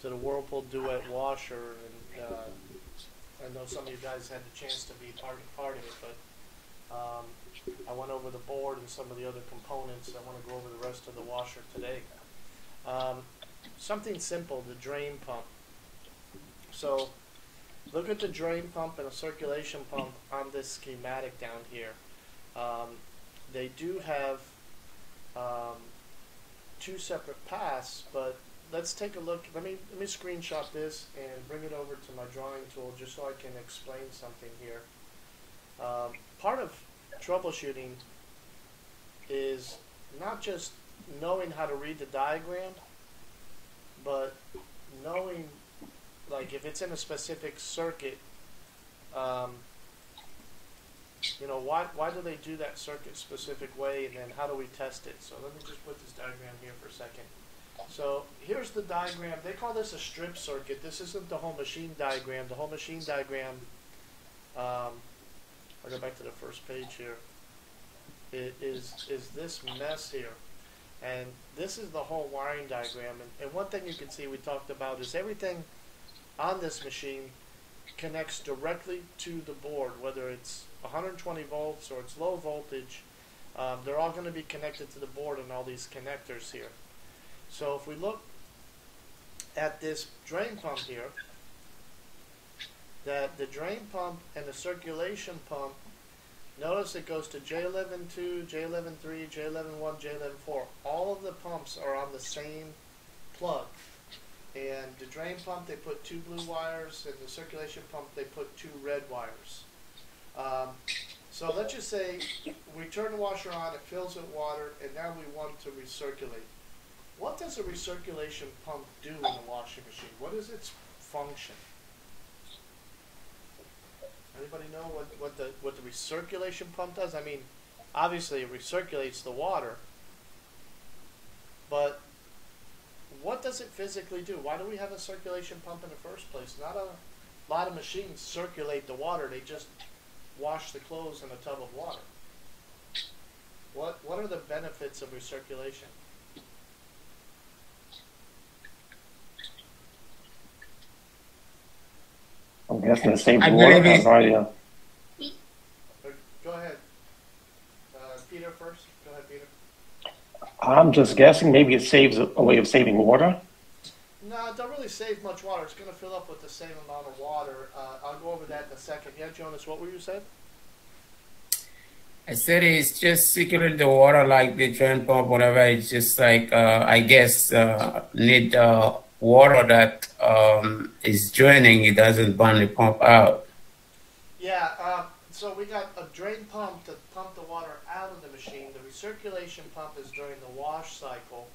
to the Whirlpool Duet washer, and uh, I know some of you guys had the chance to be part, part of it, but um, I went over the board and some of the other components. I want to go over the rest of the washer today. Um, something simple, the drain pump. So look at the drain pump and a circulation pump on this schematic down here. Um, they do have um, two separate paths, but let's take a look. Let me let me screenshot this and bring it over to my drawing tool just so I can explain something here. Um, part of troubleshooting is not just knowing how to read the diagram, but knowing, like, if it's in a specific circuit, um, you know, why, why do they do that circuit specific way, and then how do we test it? So let me just put this diagram here for a second. So here's the diagram. They call this a strip circuit. This isn't the whole machine diagram. The whole machine diagram, um, I'll go back to the first page here, it is, is this mess here. And this is the whole wiring diagram. And, and one thing you can see we talked about is everything on this machine connects directly to the board, whether it's 120 volts or it's low voltage. Um, they're all going to be connected to the board and all these connectors here. So if we look at this drain pump here, that the drain pump and the circulation pump, notice it goes to J11.2, J11.3, J11.1, J11.4. All of the pumps are on the same plug. And the drain pump, they put two blue wires, and the circulation pump, they put two red wires. Um, so let's just say we turn the washer on, it fills with water, and now we want to recirculate. What does a recirculation pump do in a washing machine? What is its function? Anybody know what, what the what the recirculation pump does? I mean, obviously it recirculates the water, but what does it physically do? Why do we have a circulation pump in the first place? Not a lot of machines circulate the water; they just wash the clothes in a tub of water. What what are the benefits of recirculation? I'm guessing it saves I water. believe I have it- no idea. Or- Go ahead. Uh, Peter first. Go ahead, Peter. I'm just guessing maybe it saves a, a way of saving water. No, it don't really save much water. It's going to fill up with the same amount of water. Uh, I'll go over that in a second. Yeah, Jonas, what were you saying? I said it's just circulate the water like the drain pump, whatever. It's just like uh, I guess uh, need uh, water that um, is draining. It doesn't the pump out. Yeah, uh, so we got a drain pump to pump the water out of the machine. The recirculation pump is during the wash cycle.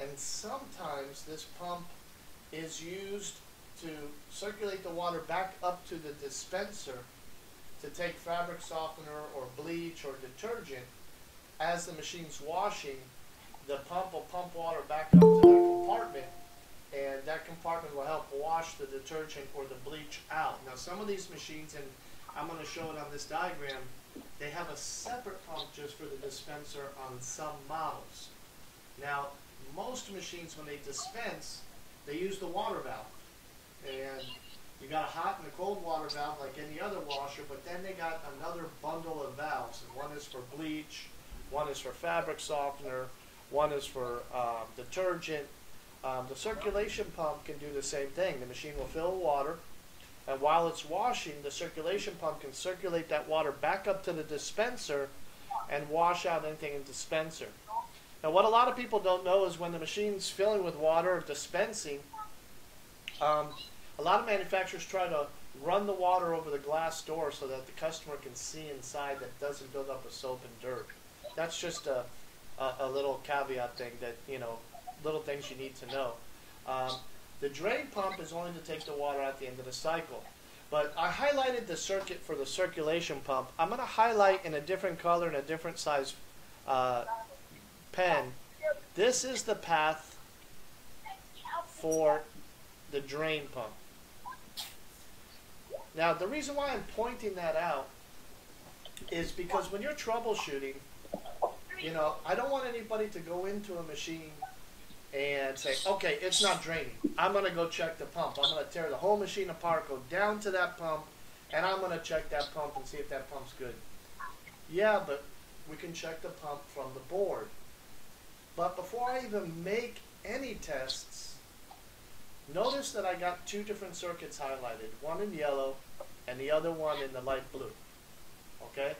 And sometimes this pump is used to circulate the water back up to the dispenser to take fabric softener or bleach or detergent. As the machine's washing, the pump will pump water back up to that compartment and that compartment will help wash the detergent or the bleach out. Now, some of these machines, and I'm going to show it on this diagram, they have a separate pump just for the dispenser on some models. Now, most machines, when they dispense, they use the water valve. And you got a hot and a cold water valve like any other washer, but then they got another bundle of valves. And one is for bleach, one is for fabric softener, one is for um, detergent, um, the circulation pump can do the same thing. The machine will fill water, and while it's washing, the circulation pump can circulate that water back up to the dispenser and wash out anything in the dispenser. Now, what a lot of people don't know is when the machine's filling with water or dispensing, um, a lot of manufacturers try to run the water over the glass door so that the customer can see inside that doesn't build up with soap and dirt. That's just a, a, a little caveat thing that, you know, little things you need to know. Um, the drain pump is only to take the water at the end of the cycle. But I highlighted the circuit for the circulation pump. I'm going to highlight in a different color and a different size uh, pen. This is the path for the drain pump. Now, the reason why I'm pointing that out is because when you're troubleshooting, you know, I don't want anybody to go into a machine and say, okay, it's not draining. I'm going to go check the pump. I'm going to tear the whole machine apart, go down to that pump, and I'm going to check that pump and see if that pump's good. Yeah, but we can check the pump from the board. But before I even make any tests, notice that I got two different circuits highlighted, one in yellow and the other one in the light blue. Okay?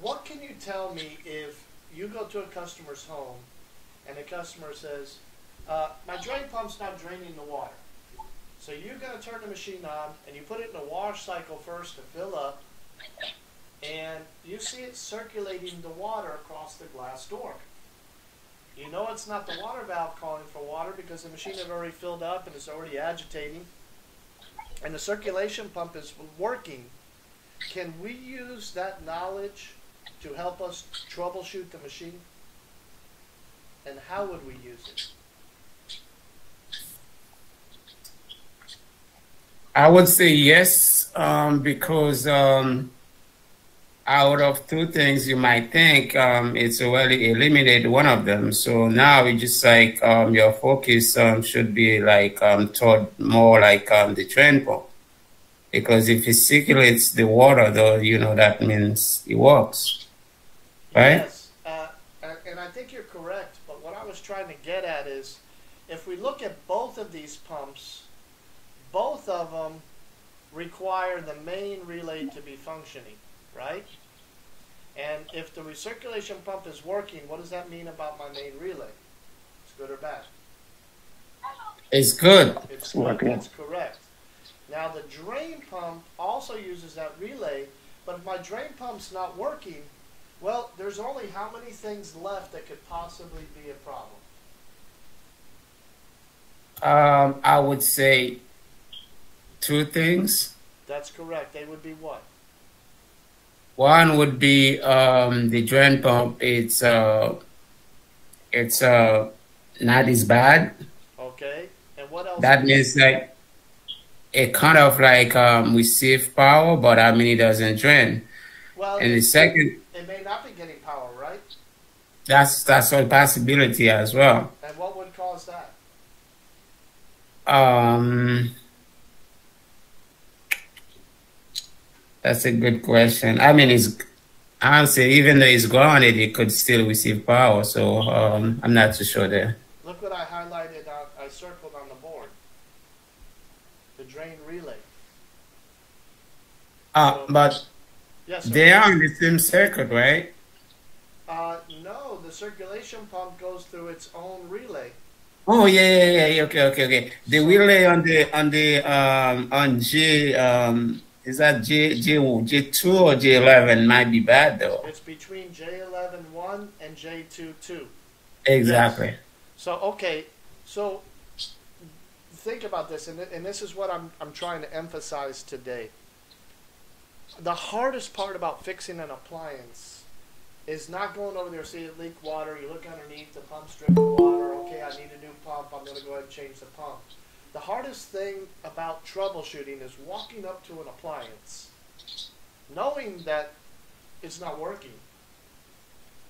What can you tell me if you go to a customer's home and the customer says, uh, my drain pump's not draining the water. So you're going to turn the machine on and you put it in a wash cycle first to fill up and you see it circulating the water across the glass door. You know it's not the water valve calling for water because the machine had already filled up and it's already agitating and the circulation pump is working. Can we use that knowledge to help us troubleshoot the machine? And how would we use it? I would say yes, um, because um, out of two things you might think, um, it's already eliminated one of them. So now it's just like um, your focus um, should be like um, toward more like um, the pump. Because if it circulates the water, though, you know, that means it works. Right? Yes, uh, and I think you're correct, but what I was trying to get at is, if we look at both of these pumps, both of them require the main relay to be functioning, right? And if the recirculation pump is working, what does that mean about my main relay? It's good or bad? It's good. It's good. Working. That's correct. Now the drain pump also uses that relay, but if my drain pump's not working, well, there's only how many things left that could possibly be a problem. Um, I would say two things. That's correct. They would be what? One would be um, the drain pump. It's uh, it's uh, not as bad. Okay. And what else? That means like it kind of like um, receive power, but I mean it doesn't drain. well, And the second, it may not be getting power, right? that's that's a possibility as well. And what would cause that? Um, that's a good question. I mean, it's honestly even though it's grounded, it could still receive power. So um, I'm not too sure there. Look what I highlighted. On, I circled on the board. The drain relay. Uh, but Yes. sir. they are on the same circuit, right? Uh, no, the circulation pump goes through its own relay. Oh yeah, yeah, yeah. Okay, okay, okay. The relay on the on the um on J um is that J J J two or J eleven might be bad though. It's between J11.1 and J 2 2. Exactly. So, okay, so think about this, and, and this is what I'm, I'm trying to emphasize today. The hardest part about fixing an appliance is not going over there, see it leak water, you look underneath, the pump's dripping water, okay, I need a new pump, I'm going to go ahead and change the pump. The hardest thing about troubleshooting is walking up to an appliance, knowing that it's not working.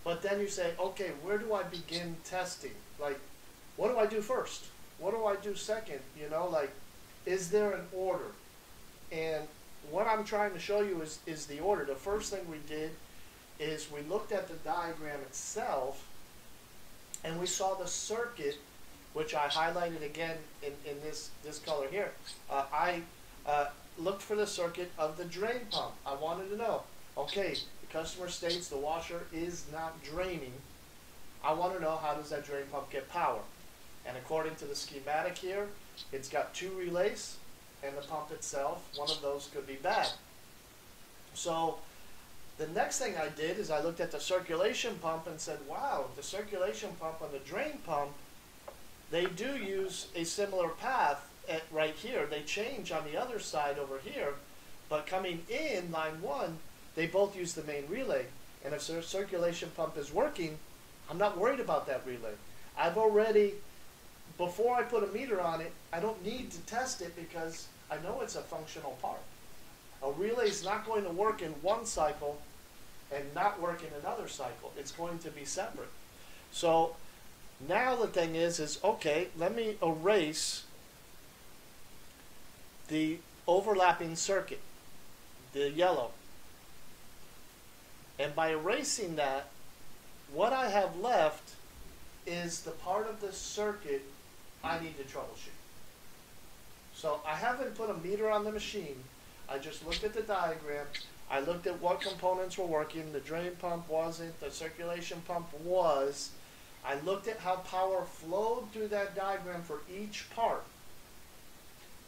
But then you say, okay, where do I begin testing? Like, what do I do first? What do I do second? You know, like, is there an order? And what I'm trying to show you is, is the order. The first thing we did is we looked at the diagram itself and we saw the circuit, which I highlighted again in, in this, this color here. Uh, I uh, looked for the circuit of the drain pump. I wanted to know, okay, the customer states the washer is not draining. I want to know how does that drain pump get power? And according to the schematic here, it's got two relays and the pump itself. One of those could be bad. So the next thing I did is I looked at the circulation pump and said, wow, the circulation pump and the drain pump, they do use a similar path at right here. They change on the other side over here, but coming in line one, they both use the main relay. And if the circulation pump is working, I'm not worried about that relay. I've already, before I put a meter on it, I don't need to test it because I know it's a functional part. A relay is not going to work in one cycle and not work in another cycle. It's going to be separate. So Now the thing is, is okay, let me erase the overlapping circuit, the yellow. And by erasing that, what I have left is the part of the circuit I need to troubleshoot. So I haven't put a meter on the machine. I just looked at the diagram. I looked at what components were working. The drain pump wasn't. The circulation pump was. I looked at how power flowed through that diagram for each part.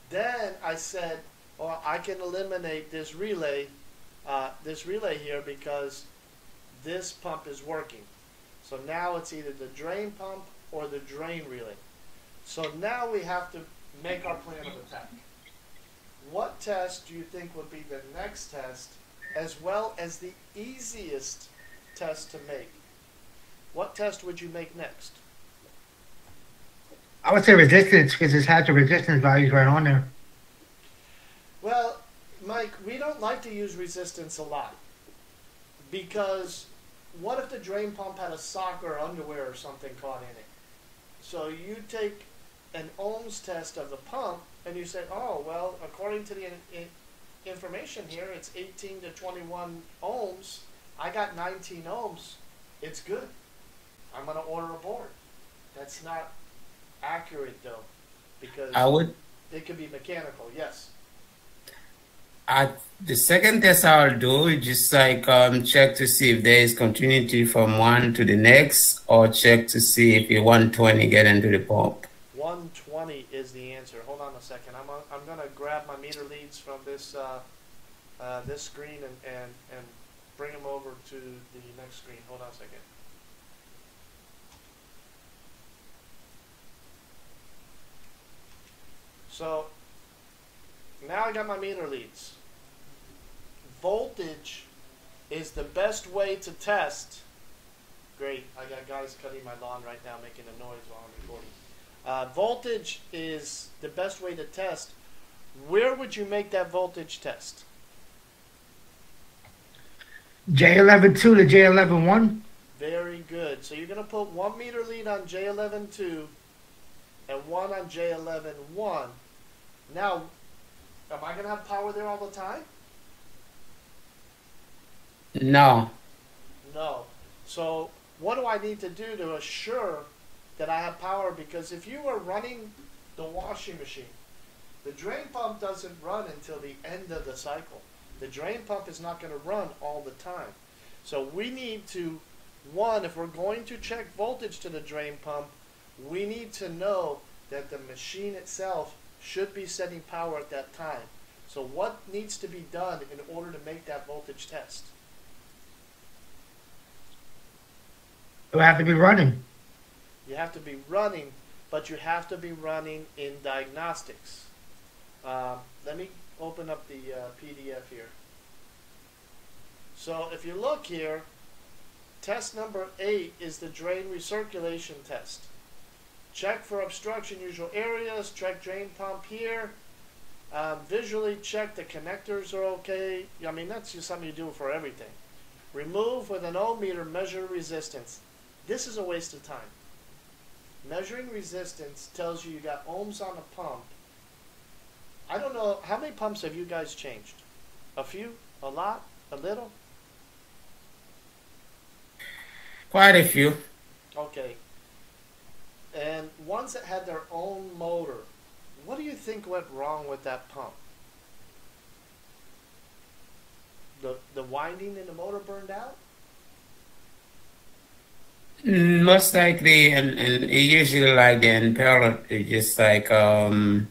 Then I said, well, I can eliminate this relay, uh, this relay here because this pump is working. So now it's either the drain pump or the drain relay. So now we have to make our plan of attack. What test do you think would be the next test as well as the easiest test to make? What test would you make next? I would say resistance because it has the resistance values right on there. Well, Mike, we don't like to use resistance a lot because what if the drain pump had a sock or underwear or something caught in it? So you take an ohms test of the pump and you say, oh, well, according to the in, in, information here, it's 18 to 21 ohms. I got 19 ohms. It's good. I'm going to order a board. That's not accurate though, because I would it could be mechanical. Yes. I, the second test I'll do is just like um, check to see if there is continuity from one to the next, or check to see if the 120 get into the pump. 120 is the answer. Hold on a second. I'm, I'm going to grab my meter leads from this uh, uh, this screen and, and, and bring them over to the next screen. Hold on a second. So now I got my meter leads. Voltage is the best way to test. Great, I got guys cutting my lawn right now making a noise while I'm recording. Uh, voltage is the best way to test. Where would you make that voltage test? J11 2 to J11 1. Very good. So you're going to put one meter lead on J11-2 and one on J11-1. Now, am I going to have power there all the time? No. No. So what do I need to do to assure that I have power? Because if you are running the washing machine, the drain pump doesn't run until the end of the cycle. The drain pump is not going to run all the time. So we need to, one, if we're going to check voltage to the drain pump, we need to know that the machine itself should be setting power at that time. So what needs to be done in order to make that voltage test? It would have to be running. You have to be running, but you have to be running in diagnostics. Um, let me open up the uh, PDF here. So if you look here, test number eight is the drain recirculation test. Check for obstruction usual areas, check drain pump here. Um, visually check the connectors are okay. I mean, that's just something you do for everything. Remove with an ohm meter, measure resistance. This is a waste of time. Measuring resistance tells you you got ohms on a pump. I don't know, how many pumps have you guys changed? A few? A lot? A little? Quite a few. Okay. And ones that had their own motor, what do you think went wrong with that pump? The the winding in the motor burned out? Most likely, and, and usually like the impeller, it's just like um,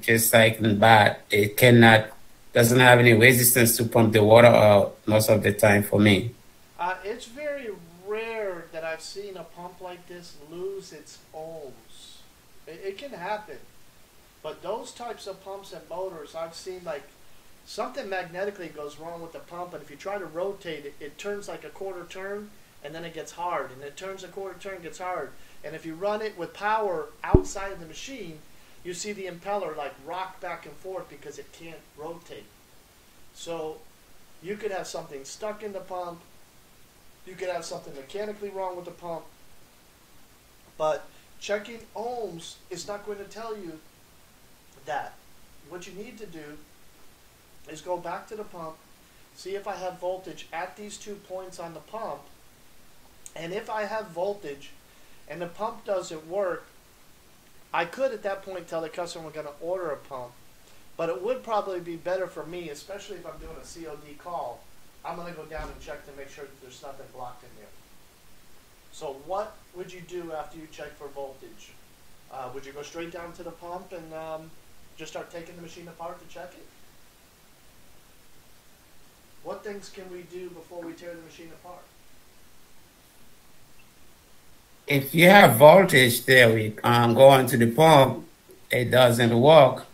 just like bad. It cannot doesn't have any resistance to pump the water out most of the time for me. Uh, it's very rare that I've seen a pump like this lose its ohms. It, it can happen. But those types of pumps and motors, I've seen like something magnetically goes wrong with the pump, and if you try to rotate it, it turns like a quarter turn, and then it gets hard, and it turns a quarter turn, gets hard. And if you run it with power outside of the machine, you see the impeller like rock back and forth because it can't rotate. So you could have something stuck in the pump. You could have something mechanically wrong with the pump. But checking ohms is not going to tell you that. What you need to do is go back to the pump, see if I have voltage at these two points on the pump, and if I have voltage and the pump doesn't work, I could at that point tell the customer we're going to order a pump, but it would probably be better for me, especially if I'm doing a COD call. I'm going to go down and check to make sure that there's nothing blocked in there. So what would you do after you check for voltage? Uh, would you go straight down to the pump and um, just start taking the machine apart to check it? What things can we do before we tear the machine apart? If you have voltage we um, go into the pump, it doesn't work.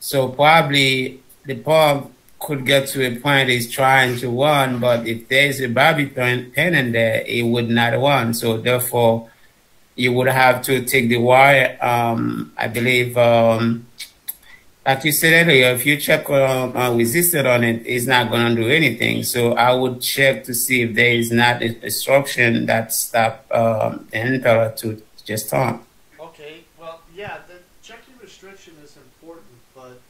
So probably the pump could get to a point it's trying to run, but if there's a bobby pin, pin in there, it would not run. So therefore, you would have to take the wire. Um, I believe, um, like you said earlier, if you check um, uh, resistor on it, it's not going to do anything. So I would check to see if there is not a instruction that stop um, the impeller to just turn. Okay, well, yeah, the checking restriction is important, but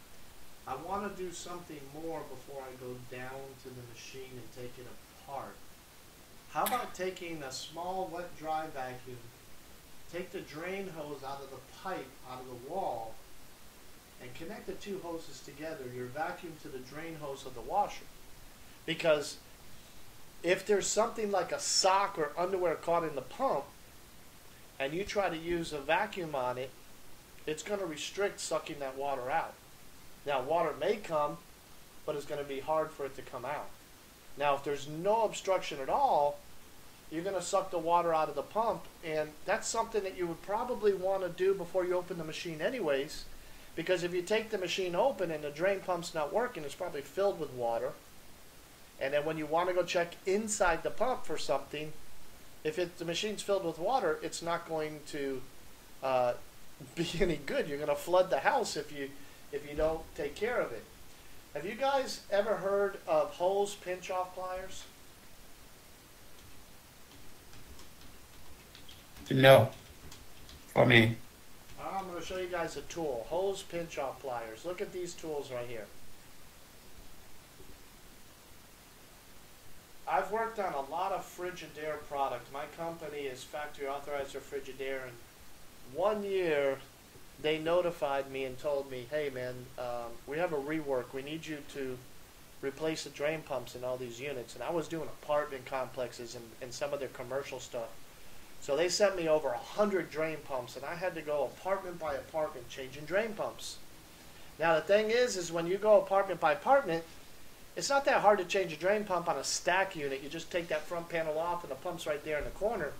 I want to do something more before I go down to the machine and take it apart. How about taking a small wet dry vacuum, take the drain hose out of the pipe, out of the wall, connect the two hoses together, your vacuum to the drain hose of the washer. Because if there's something like a sock or underwear caught in the pump, and you try to use a vacuum on it, it's going to restrict sucking that water out. Now, water may come, but it's going to be hard for it to come out. Now, if there's no obstruction at all, you're going to suck the water out of the pump, and that's something that you would probably want to do before you open the machine, anyways. Because if you take the machine open and the drain pump's not working, it's probably filled with water. And then when you want to go check inside the pump for something, if it, the machine's filled with water, it's not going to uh, be any good. You're going to flood the house if you if you don't take care of it. Have you guys ever heard of hose pinch off pliers? No, for me. I'm going to show you guys a tool. Hose pinch off pliers. Look at these tools right here. I've worked on a lot of Frigidaire product. My company is factory authorized for Frigidaire, and one year they notified me and told me, "Hey, man, um, we have a rework. We need you to replace the drain pumps in all these units." And I was doing apartment complexes and, and some of their commercial stuff. So they sent me over a hundred drain pumps, and I had to go apartment by apartment changing drain pumps. Now the thing is, is when you go apartment by apartment, it's not that hard to change a drain pump on a stack unit. You just take that front panel off, and the pump's right there in the corner.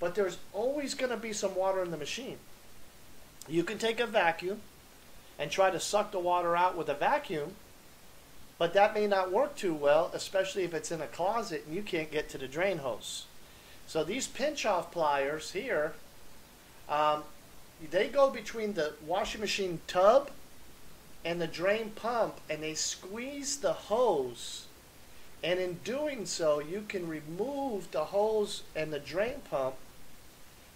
But there's always going to be some water in the machine. You can take a vacuum and try to suck the water out with a vacuum, but that may not work too well, especially if it's in a closet and you can't get to the drain hose. So these pinch off pliers here, um, they go between the washing machine tub and the drain pump and they squeeze the hose. And in doing so, you can remove the hose and the drain pump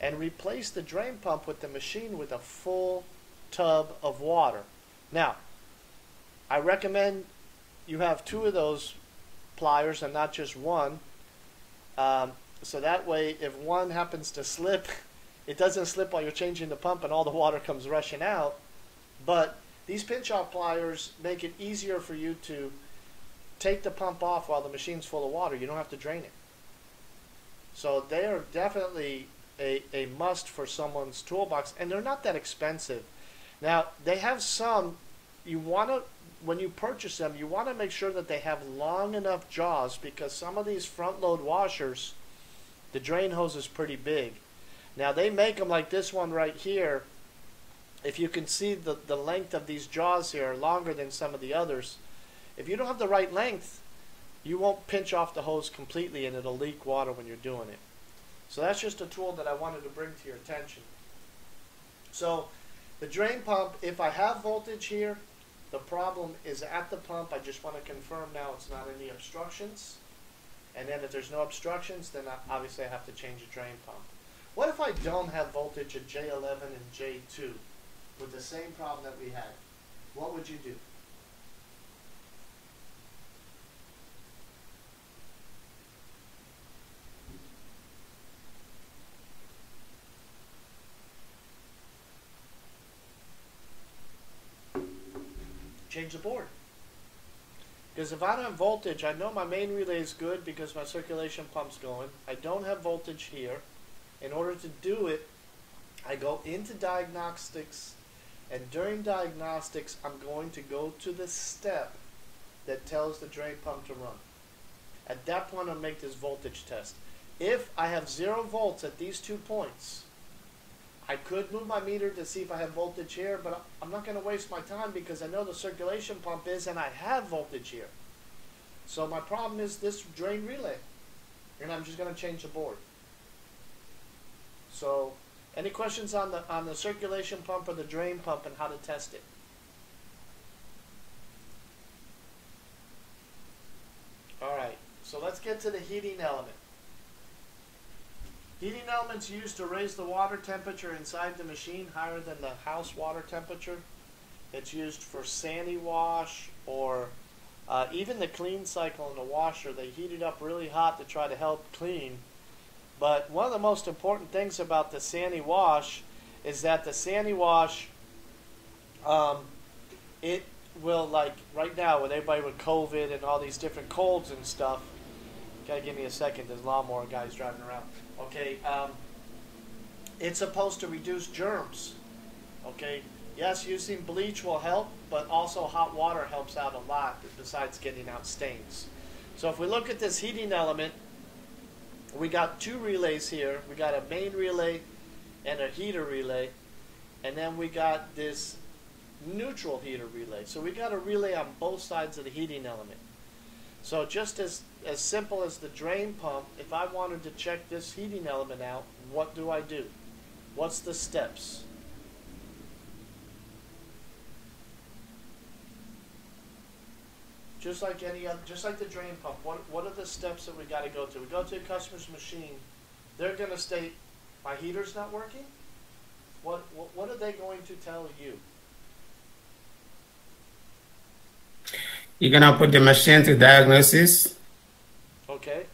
and replace the drain pump with the machine with a full tub of water. Now, I recommend you have two of those pliers and not just one. Um, so that way, if one happens to slip, it doesn't slip while you're changing the pump and all the water comes rushing out. But these pinch off pliers make it easier for you to take the pump off while the machine's full of water. You don't have to drain it. So they are definitely a, a must for someone's toolbox, and they're not that expensive. Now, they have some, you want to, when you purchase them, you want to make sure that they have long enough jaws because some of these front load washers, the drain hose is pretty big. Now, they make them like this one right here. If you can see the, the length of these jaws here are longer than some of the others. If you don't have the right length, you won't pinch off the hose completely and it'll leak water when you're doing it. So that's just a tool that I wanted to bring to your attention. So the drain pump, if I have voltage here, the problem is at the pump. I just want to confirm now it's not any obstructions. And then if there's no obstructions, then obviously I have to change the drain pump. What if I don't have voltage at J11 and J2 with the same problem that we had? What would you do? Change the board. Because if I don't have voltage, I know my main relay is good because my circulation pump's going. I don't have voltage here. In order to do it, I go into diagnostics, and during diagnostics, I'm going to go to the step that tells the drain pump to run. At that point, I'll make this voltage test. If I have zero volts at these two points, I could move my meter to see if I have voltage here, but I'm not going to waste my time because I know the circulation pump is and I have voltage here. So my problem is this drain relay. And I'm just going to change the board. So any questions on the on the circulation pump or the drain pump and how to test it? All right. So let's get to the heating element. Heating elements used to raise the water temperature inside the machine higher than the house water temperature. It's used for sani wash or uh, even the clean cycle in the washer. They heat it up really hot to try to help clean. But one of the most important things about the sani wash is that the sani wash, um, it will like right now with everybody with COVID and all these different colds and stuff. Gotta give me a second. There's lawnmower guys driving around. Okay, um, it's supposed to reduce germs. Okay, yes, using bleach will help, but also hot water helps out a lot besides getting out stains. So if we look at this heating element, we got two relays here. We got a main relay and a heater relay, and then we got this neutral heater relay. So we got a relay on both sides of the heating element. So just as, as simple as the drain pump, if I wanted to check this heating element out, what do I do? What's the steps? Just like any other, just like the drain pump, what, what are the steps that we got to go to? We go to a customer's machine, they're going to state, my heater's not working? What, what, what are they going to tell you? You're gonna put the machine to diagnosis, Okay?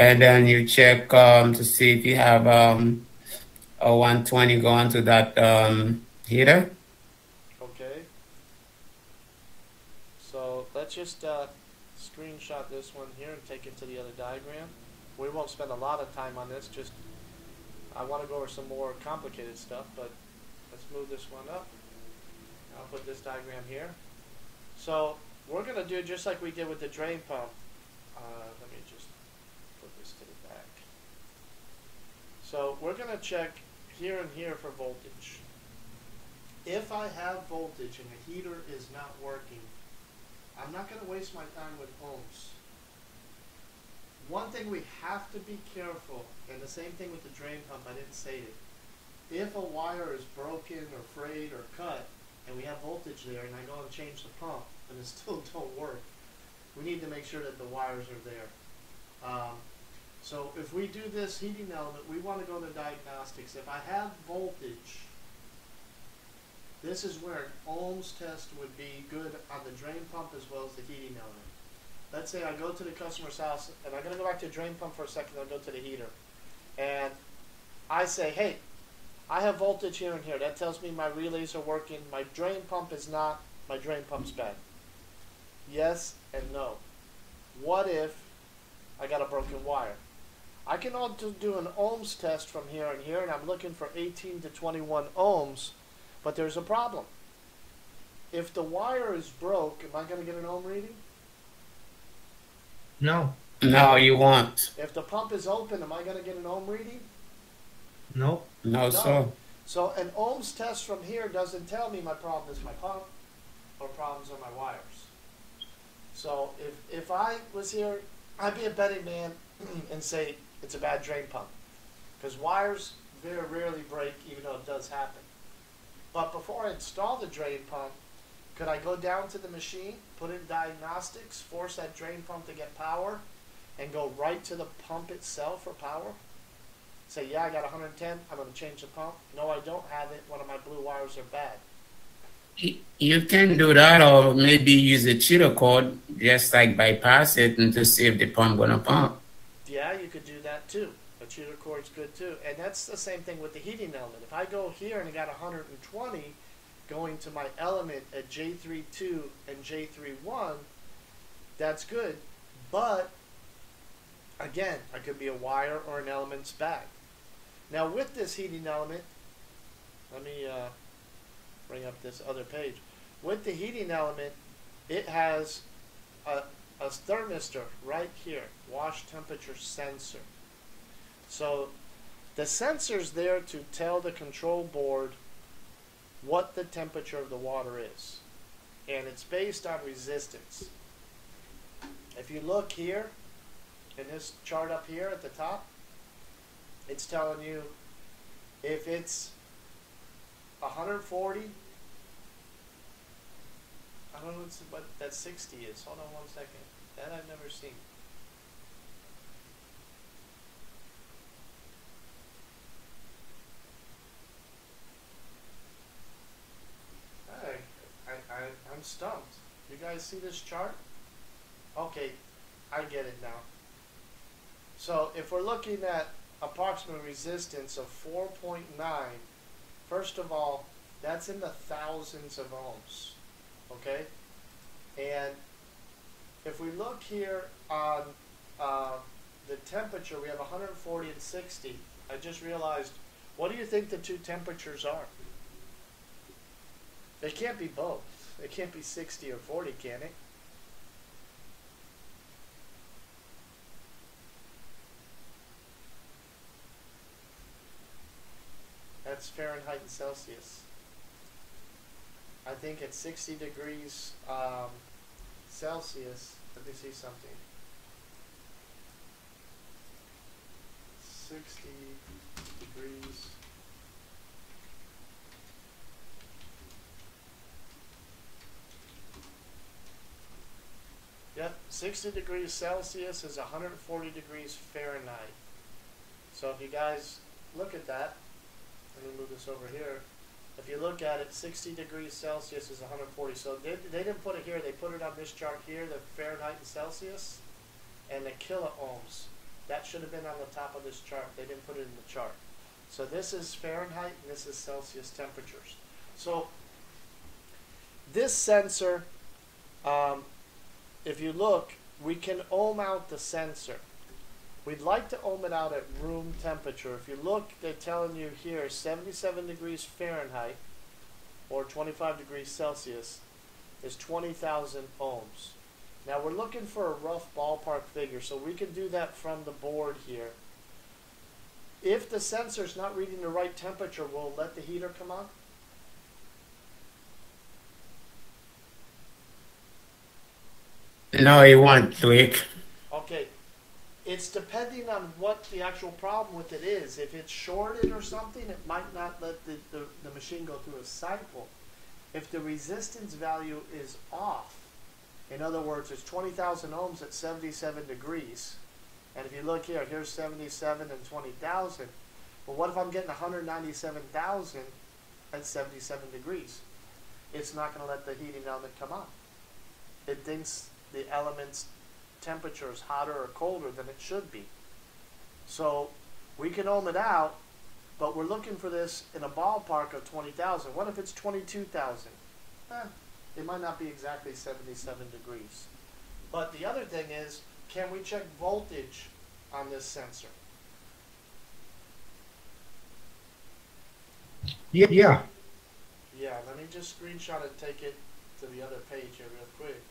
and then you check um, to see if you have um, a 120 going to that um, heater. Okay. So let's just uh, screenshot this one here and take it to the other diagram. We won't spend a lot of time on this, just I want to go over some more complicated stuff, but let's move this one up. I'll put this diagram here. So we're going to do just like we did with the drain pump. Uh, let me just put this to the back. So we're going to check here and here for voltage. If I have voltage and the heater is not working, I'm not going to waste my time with ohms. One thing we have to be careful, and the same thing with the drain pump, I didn't say it. If a wire is broken or frayed or cut, and we have voltage there, and I go and change the pump, and it still don't work, we need to make sure that the wires are there. Um, so if we do this heating element, we want to go to diagnostics. If I have voltage, this is where an ohms test would be good on the drain pump as well as the heating element. Let's say I go to the customer's house, and I'm going to go back to the drain pump for a second, I'll go to the heater. And I say, hey, I have voltage here and here. That tells me my relays are working. My drain pump is not. My drain pump's bad. Yes and no. What if I got a broken wire? I can also do an ohms test from here and here, and I'm looking for 18 to 21 ohms, but there's a problem. If the wire is broke, am I going to get an ohm reading? No. No, you won't. If the pump is open, am I going to get an ohm reading? Nope. No, No. sir. So an ohms test from here doesn't tell me my problem is my pump or problems are my wires. So if, if I was here, I'd be a betting man and say it's a bad drain pump. Because wires very rarely break even though it does happen. But before I install the drain pump, could I go down to the machine, put in diagnostics, force that drain pump to get power, and go right to the pump itself for power? say, yeah, I got 110, I'm going to change the pump. No, I don't have it. One of my blue wires are bad. You can do that, or maybe use a cheater cord, just like bypass it and to see if the pump gonna pump. Yeah, you could do that too. A cheater cord's good too. And that's the same thing with the heating element. If I go here and I got 120 going to my element at J32 and J31, that's good. But again, I could be a wire or an element's bag. Now with this heating element, let me uh, bring up this other page. With the heating element, it has a, a thermistor right here, wash temperature sensor. So the sensor's there to tell the control board what the temperature of the water is. And it's based on resistance. If you look here, in this chart up here at the top, it's telling you if it's 140 I don't know what that 60 is. Hold on one second. That I've never seen. I, I, I'm stumped. You guys see this chart? Okay, I get it now. So if we're looking at approximate resistance of 4.9, first of all, that's in the thousands of ohms okay? And if we look here on uh, the temperature, we have 140 and 60. I just realized, what do you think the two temperatures are? They can't be both. They can't be 60 or 40, can it? That's Fahrenheit and Celsius. I think at 60 degrees um, Celsius, let me see something. 60 degrees. Yep, 60 degrees Celsius is 140 degrees Fahrenheit. So if you guys look at that, let me move this over here. If you look at it, 60 degrees Celsius is 140. So they, they didn't put it here. They put it on this chart here, the Fahrenheit and Celsius, and the kiloohms. That should have been on the top of this chart. They didn't put it in the chart. So this is Fahrenheit and this is Celsius temperatures. So this sensor, um, if you look, we can ohm out the sensor. We'd like to ohm it out at room temperature. If you look, they're telling you here 77 degrees Fahrenheit or 25 degrees Celsius is 20,000 ohms. Now we're looking for a rough ballpark figure, so we can do that from the board here. If the sensor's not reading the right temperature, we'll let the heater come on. No, you want tweak. Okay, it's depending on what the actual problem with it is. If it's shorted or something, it might not let the, the, the machine go through a cycle. If the resistance value is off, in other words, it's 20,000 ohms at 77 degrees, and if you look here, here's 77 and 20,000. Well, what if I'm getting 197,000 at 77 degrees? It's not going to let the heating element come on. It thinks the element's temperature is hotter or colder than it should be. So we can ohm it out, but we're looking for this in a ballpark of 20,000. What if it's 22,000? Eh, it might not be exactly 77 degrees. But the other thing is, can we check voltage on this sensor? Yeah, yeah. Yeah, let me just screenshot and take it to the other page here real quick.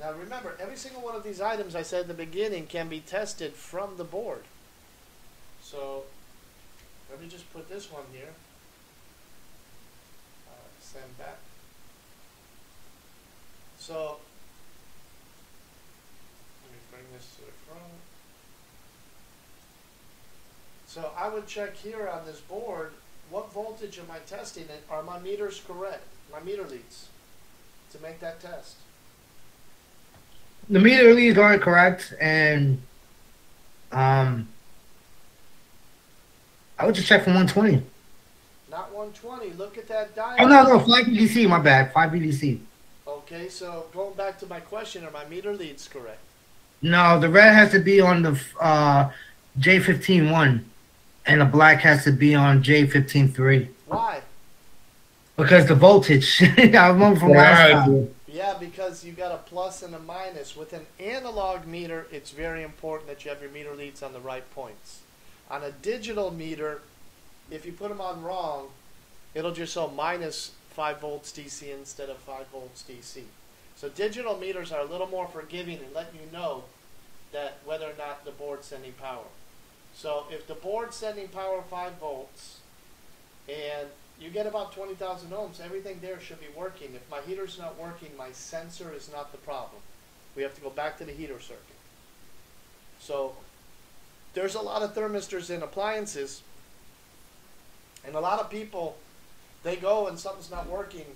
Now remember, every single one of these items I said in the beginning can be tested from the board. So let me just put this one here. Uh, send back. So let me bring this to the front. So I would check here on this board, what voltage am I testing and are my meters correct? My meter leads to make that test. The meter reads are correct, and um, I would just check for 120. Not 120. Look at that dial. Oh diagram. no, no, 5 VDC. My bad. 5 VDC. Okay, so going back to my question, are my meter leads correct? No, the red has to be on the uh, J15 one, and the black has to be on J15 three. Why? Because the voltage. I remember from last time. Yeah, because you've got a plus and a minus. With an analog meter, it's very important that you have your meter leads on the right points. On a digital meter, if you put them on wrong, it'll just show minus 5 volts DC instead of 5 volts DC. So digital meters are a little more forgiving and let you know that whether or not the board's sending power. So if the board's sending power 5 volts and you get about 20,000 ohms, everything there should be working. If my heater's not working, my sensor is not the problem. We have to go back to the heater circuit. So there's a lot of thermistors in appliances, and a lot of people, they go and something's not working.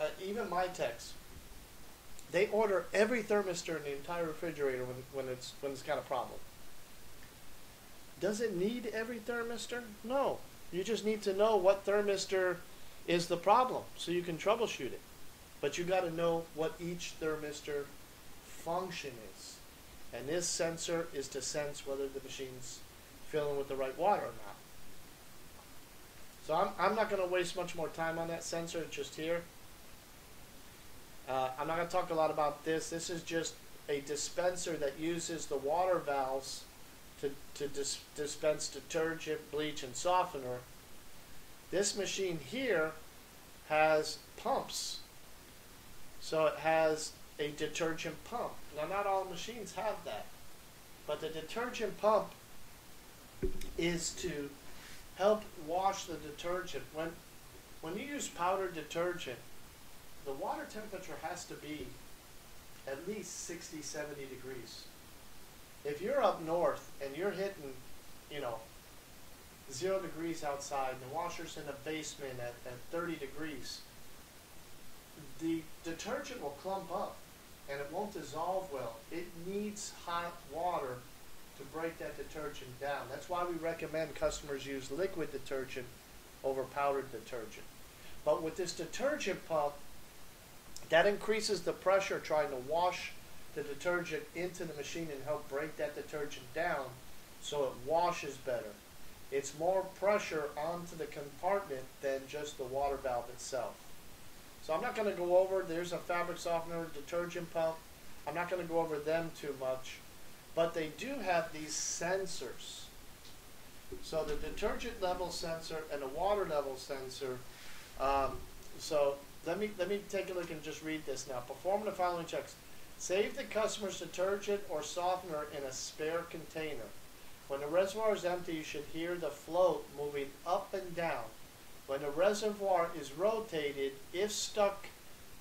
Uh, even my techs, they order every thermistor in the entire refrigerator when, when it's when it's got a problem. Does it need every thermistor? No. You just need to know what thermistor is the problem so you can troubleshoot it. But you got to know what each thermistor function is. And this sensor is to sense whether the machine's filling with the right water or not. So I'm, I'm not going to waste much more time on that sensor, it's just here. Uh, I'm not going to talk a lot about this. This is just a dispenser that uses the water valves to, to dis- dispense detergent, bleach, and softener. This machine here has pumps. So it has a detergent pump. Now, not all machines have that, but the detergent pump is to help wash the detergent. When, when you use powdered detergent, the water temperature has to be at least 60, 70 degrees. If you're up north and you're hitting, you know, zero degrees outside, and the washer's in the basement at, at 30 degrees, the detergent will clump up and it won't dissolve well. It needs hot water to break that detergent down. That's why we recommend customers use liquid detergent over powdered detergent. But with this detergent pump, that increases the pressure trying to wash the detergent into the machine and help break that detergent down so it washes better. It's more pressure onto the compartment than just the water valve itself. So I'm not going to go over, there's a fabric softener, detergent pump. I'm not going to go over them too much. But they do have these sensors. So the detergent level sensor and the water level sensor. Um, so let me let me take a look and just read this now. Perform the following checks. Save the customer's detergent or softener in a spare container. When the reservoir is empty, you should hear the float moving up and down. When the reservoir is rotated, if stuck,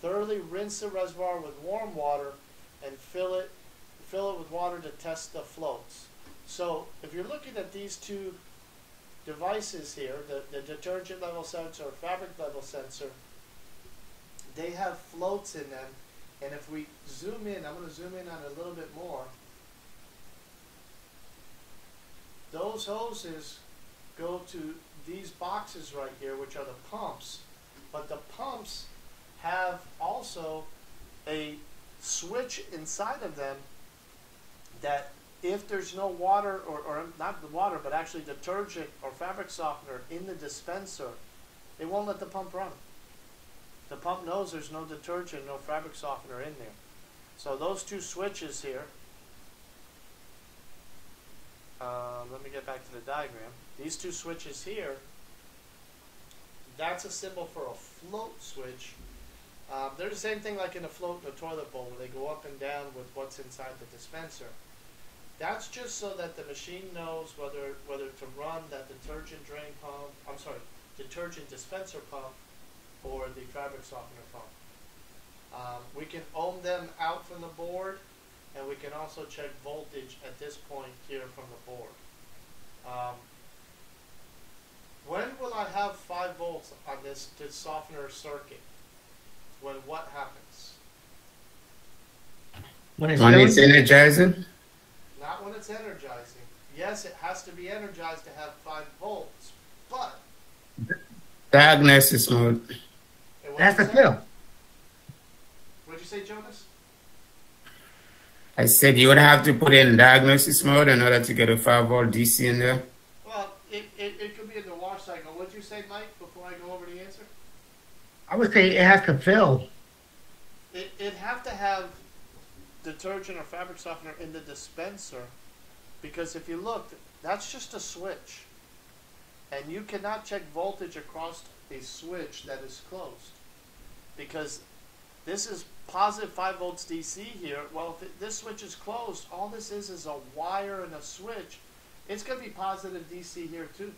thoroughly rinse the reservoir with warm water and fill it fill it with water to test the floats. So if you're looking at these two devices here, the, the detergent level sensor or fabric level sensor, they have floats in them. And if we zoom in, I'm going to zoom in on it a little bit more. Those hoses go to these boxes right here, which are the pumps. But the pumps have also a switch inside of them that if there's no water, or, or not the water, but actually detergent or fabric softener in the dispenser, it won't let the pump run. The pump knows there's no detergent, no fabric softener in there. So those two switches here, uh, let me get back to the diagram. These two switches here, that's a symbol for a float switch. Um, they're the same thing like in a float in a toilet bowl where they go up and down with what's inside the dispenser. That's just so that the machine knows whether whether to run that detergent drain pump, I'm sorry, detergent dispenser pump or the fabric softener pump. Um, we can ohm them out from the board and we can also check voltage at this point here from the board. Um, when will I have 5 volts on this, this softener circuit? When what happens? When it's When it's energizing? Not when it's energizing. Yes, it has to be energized to have 5 volts, but... Diagnosis mode. And what'd That's the say? fill. What'd you say, Jonas? I said you would have to put in diagnosis mode in order to get a 5 volt DC in there. Well, it, it, it could be in the wash cycle. What'd you say, Mike, before I go over the answer? I would say it has to fill. It, it'd have to have detergent or fabric softener in the dispenser because if you look, that's just a switch. And you cannot check voltage across a switch that is closed because this is positive 5 volts DC here. Well, if it, this switch is closed, all this is is a wire and a switch. It's going to be positive DC here too.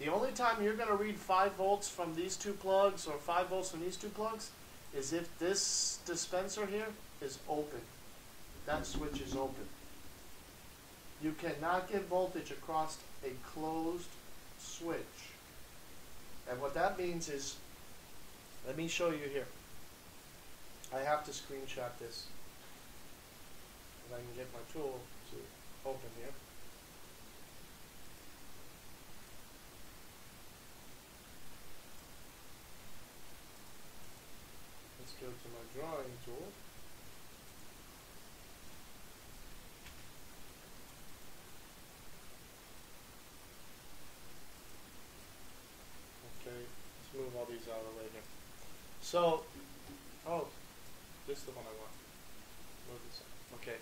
The only time you're going to read 5 volts from these two plugs or 5 volts from these two plugs is if this dispenser here is open. That switch is open. You cannot get voltage across a closed switch. And what that means is, let me show you here. I have to screenshot this. And I can get my tool to open here. Let's go to my drawing tool. Okay, let's move all these out of the way here. So, oh, this is the one I want. Move this up. Okay.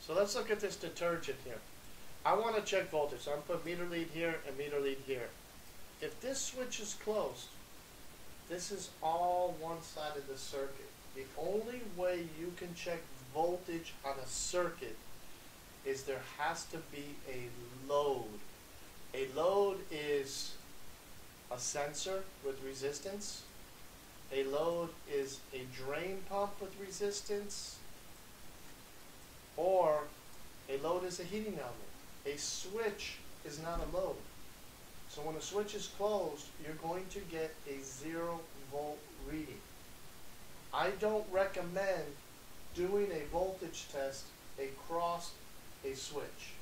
So let's look at this detergent here. I want to check voltage. So I'm put meter lead here and meter lead here. If this switch is closed, this is all one side of the circuit. The only way you can check voltage on a circuit is there has to be a load. A load is a sensor with resistance. A load is a drain pump with resistance. Or a load is a heating element. A switch is not a load. So when a switch is closed, you're going to get a zero volt reading. I don't recommend doing a voltage test across a switch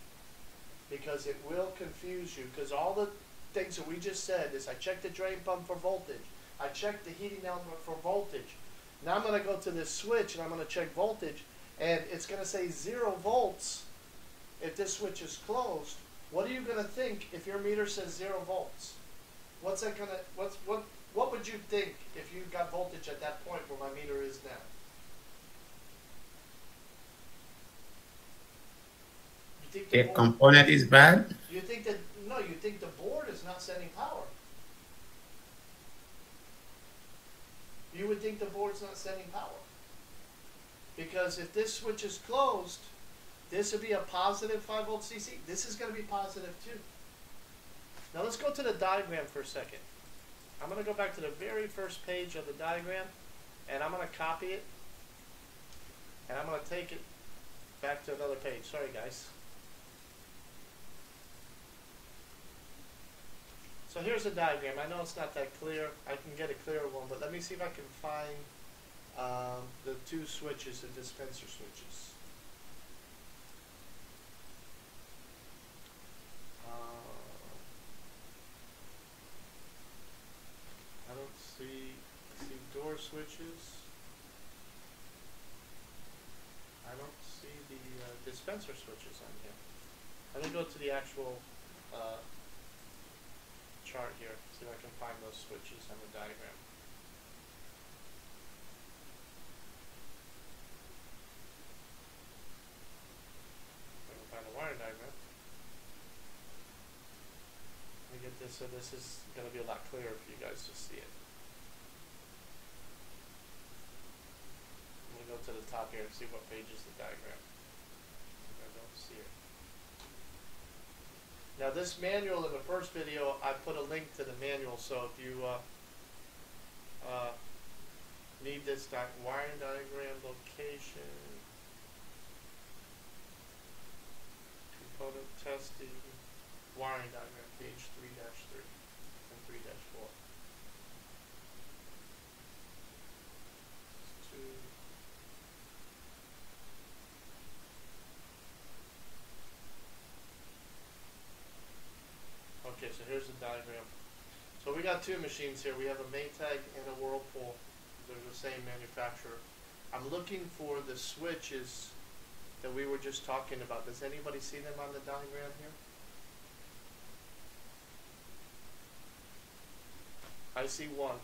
because it will confuse you because all the things that we just said is I checked the drain pump for voltage. I checked the heating element for voltage. Now I'm going to go to this switch and I'm going to check voltage and it's going to say zero volts if this switch is closed. What are you going to think if your meter says zero volts? What's that going to, what's, what, what would you think if you got voltage at that point where my meter is now? You think the The component is bad. you think that no, you think the board is not sending power. You would think the board's not sending power. Because if this switch is closed, this would be a positive 5 volt CC. This is going to be positive too. Now let's go to the diagram for a second. I'm going to go back to the very first page of the diagram and I'm going to copy it and I'm going to take it back to another page. Sorry guys. So here's the diagram. I know it's not that clear. I can get a clearer one, but let me see if I can find um, the two switches, the dispenser switches. Uh, I don't see, I see door switches. I don't see the uh, dispenser switches on here. Let me go to the actual uh, chart here, see if I can find those switches on the diagram. If I can find a wire diagram. Let me get this, so this is gonna be a lot clearer for you guys to see it. I'm gonna go to the top here and see what page is the diagram. I don't see it. Now this manual in the first video, I put a link to the manual, so if you uh, uh, need this di- wiring diagram location, component testing, wiring diagram, page three dash three and three dash four. Two. Okay, so here's the diagram So we got two machines here. We have a Maytag and a Whirlpool. They're the same manufacturer. I'm looking for the switches that we were just talking about. Does anybody see them on the diagram here? I see one.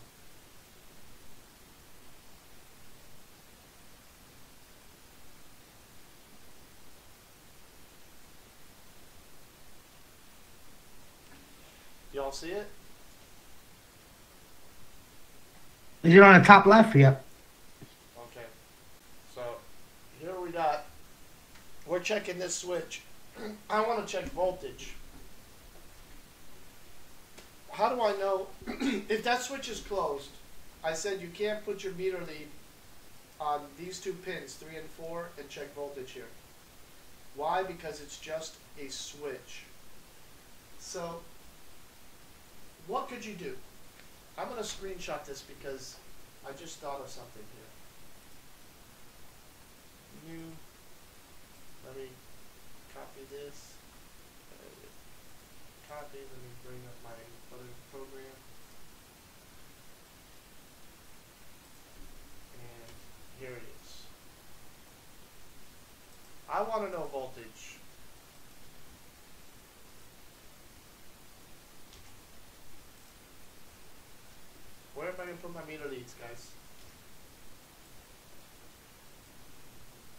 Y'all see it? Is it on the top left? Yep. Okay. So here we got, we're checking this switch. I want to check voltage. How do I know if that switch is closed? I said you can't put your meter lead on these two pins, three and four, and check voltage here. Why? Because it's just a switch. So, what could you do? I'm going to screenshot this because I just thought of something here. New, let me copy this. Copy, let me bring up my other program. And here it is. I want to know voltage. Where am I going to put my meter leads, guys?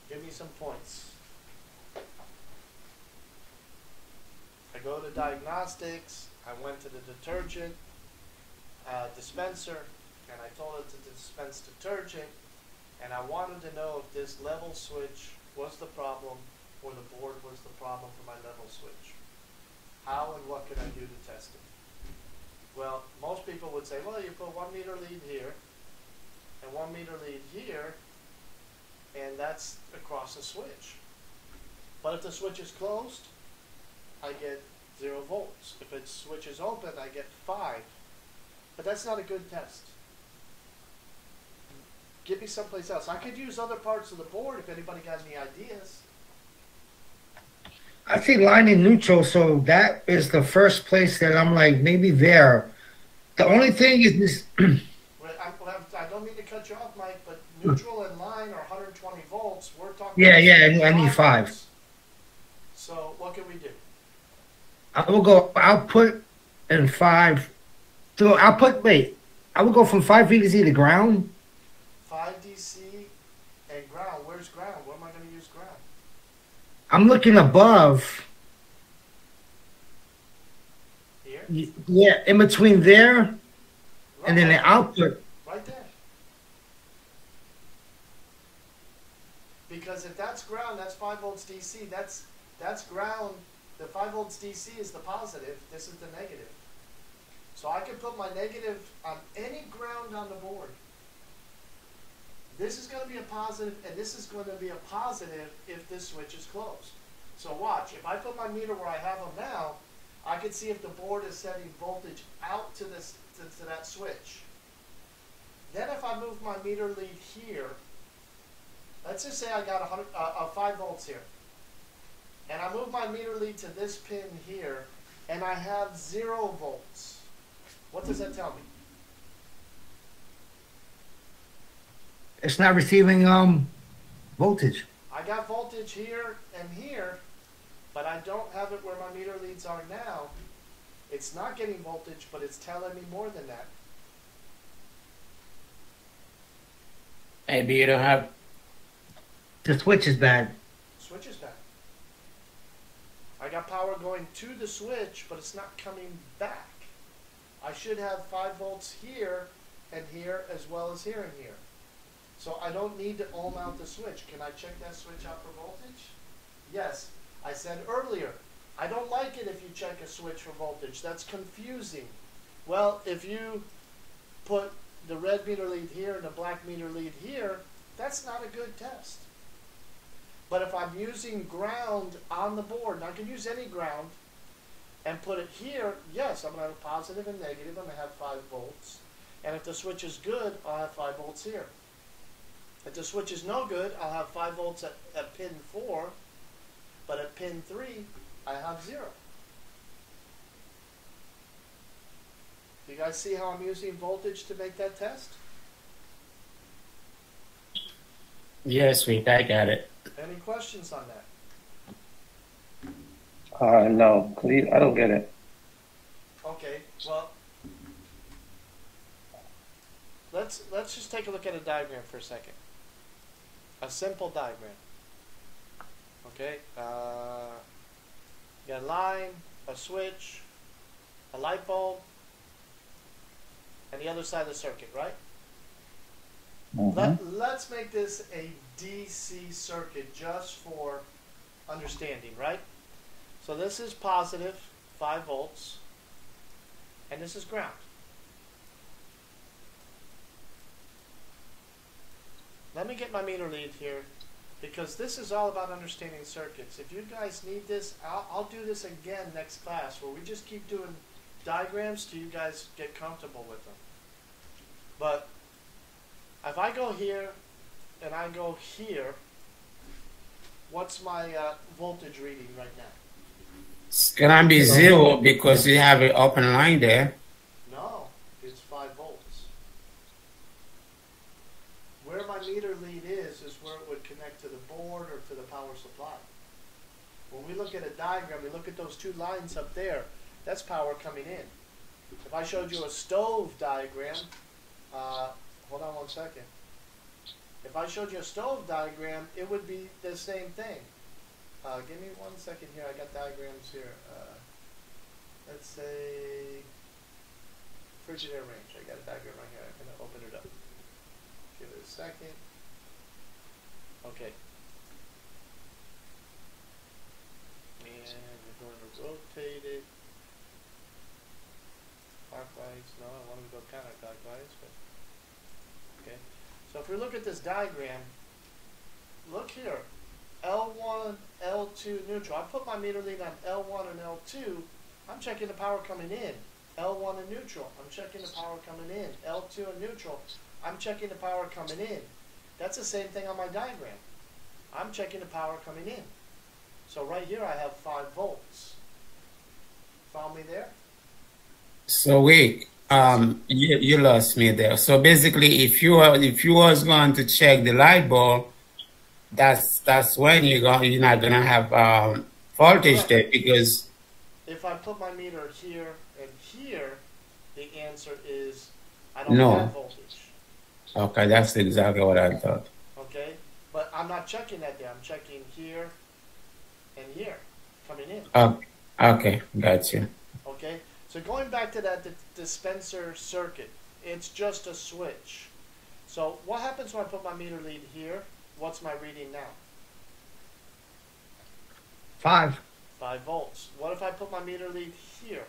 Give me some points. I go to diagnostics, I went to the detergent uh, dispenser, and I told it to dispense detergent, and I wanted to know if this level switch was the problem, or the board was the problem for my level switch. How and what could I do to test it? Well, most people would say, well, you put one meter lead here and one meter lead here, and that's across the switch. But if the switch is closed, I get zero volts. If its switch is open, I get five. But that's not a good test. Give me someplace else. I could use other parts of the board if anybody got any ideas. I see line in neutral, so that is the first place that I'm like maybe there. The only thing is this. Well, I'm, well, I'm- don't mean to cut you off, Mike, but neutral and line are 120 volts. We're talking. Yeah, yeah, I need- I five. So what can we do? I will go. I'll put in five. So I'll put. Wait. I will go from five VDC to the ground. 5 DC and ground. Where's ground? Where am I going to use ground? I'm looking above. Here? Yeah, in between there and then the Right- output. Right there. Because if that's ground, that's 5 volts DC. That's that's ground. The 5 volts DC is the positive. This is the negative. So I can put my negative on any ground on the board. This is going to be a positive, and this is going to be a positive if this switch is closed. So watch. If I put my meter where I have them now, I can see if the board is sending voltage out to this to, to that switch. Then if I move my meter lead here, let's just say I got a hundred, uh, uh, five volts here, and I move my meter lead to this pin here, and I have zero volts. What does that tell me? It's not receiving um voltage. I got voltage here and here, but I don't have it where my meter leads are now. It's not getting voltage, but it's telling me more than that. Maybe you don't have. The switch is bad. Switch is bad. I got power going to the switch, but it's not coming back. I should have 5 volts here and here as well as here and here. So I don't need to ohm out the switch. Can I check that switch out for voltage? Yes. I said earlier, I don't like it if you check a switch for voltage. That's confusing. Well, if you put the red meter lead here and the black meter lead here, that's not a good test. But if I'm using ground on the board, and I can use any ground, and put it here, yes, I'm going to have a positive and negative. I'm going to have 5 volts. And if the switch is good, I'll have 5 volts here. If the switch is no good, I'll have 5 volts at, at pin 4, but at pin 3, I have 0. Do you guys see how I'm using voltage to make that test? Yes, Rick, I got it. Any questions on that? Uh, no, please, I don't get it. Okay, well, let's let's just take a look at a diagram for a second. A simple diagram. Okay, uh, you got a line, a switch, a light bulb, and the other side of the circuit, right? Mhm. Let, let's make this a DC circuit just for understanding, right? So this is positive, 5 volts, and this is ground. Let me get my meter lead here because this is all about understanding circuits. If you guys need this, I'll, I'll do this again next class where we just keep doing diagrams till you guys get comfortable with them. But if I go here and I go here, what's my uh, voltage reading right now? It's gonna be zero because you have an open line there. No, it's 5 volts. Where my meter lead is, is where it would connect to the board or to the power supply. When we look at a diagram, we look at those two lines up there, that's power coming in. If I showed you a stove diagram, uh, hold on one second. If I showed you a stove diagram, it would be the same thing. Uh, give me one second here, I got diagrams here. Uh, let's say Frigidaire range. I got a diagram right here. I'm gonna open it up. Give it a second. Okay. And we're going to rotate it clockwise. No, I want to go counterclockwise, but okay. So if we look at this diagram, look here. L1, L2 neutral. I put my meter lead on L1 and L2. I'm checking the power coming in. L1 and neutral. I'm checking the power coming in. L2 and neutral. I'm checking the power coming in. That's the same thing on my diagram. I'm checking the power coming in. So right here I have 5 volts. Follow me there? So wait, um, you, you lost me there. So basically, if you are, if you was going to check the light bulb, that's that's when you go, you're not gonna have um, voltage there because If I put my meter here and here, the answer is I don't No. have voltage. Okay, that's exactly what I thought. Okay? But I'm not checking that there. I'm checking here and here coming in. Oh, okay, got you. Okay? So going back to that di- dispenser circuit, it's just a switch. So what happens when I put my meter lead here? What's my reading now? Five, 5 volts. What if I put my meter lead here?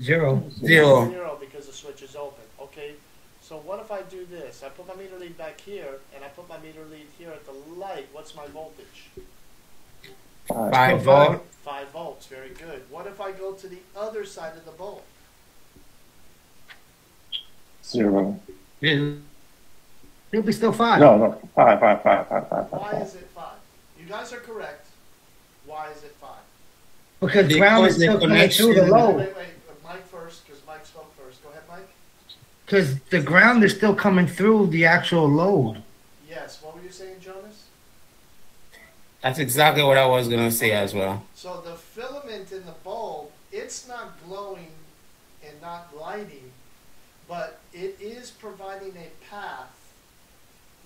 zero. Zero. Zero because the switch is open. Okay, so what if I do this? I put my meter lead back here, and I put my meter lead here at the light. What's my voltage? Five. Five five. volt. Five volts. Very good. What if I go to the other side of the bulb? Zero. It'll be still five. No, no, five, five, five, five, five, Why five. is it five? You guys are correct. Why is it five? Because ground is the still coming through the connection- Wait, load. wait, wait. Uh, Mike first, because Mike spoke first. Go ahead, Mike. Because the ground is still coming through the actual load. Yes. What were you saying, Jonas? That's exactly what I was gonna say as well. So the filament in the bulb, it's not glowing and not lighting, but it is providing a path.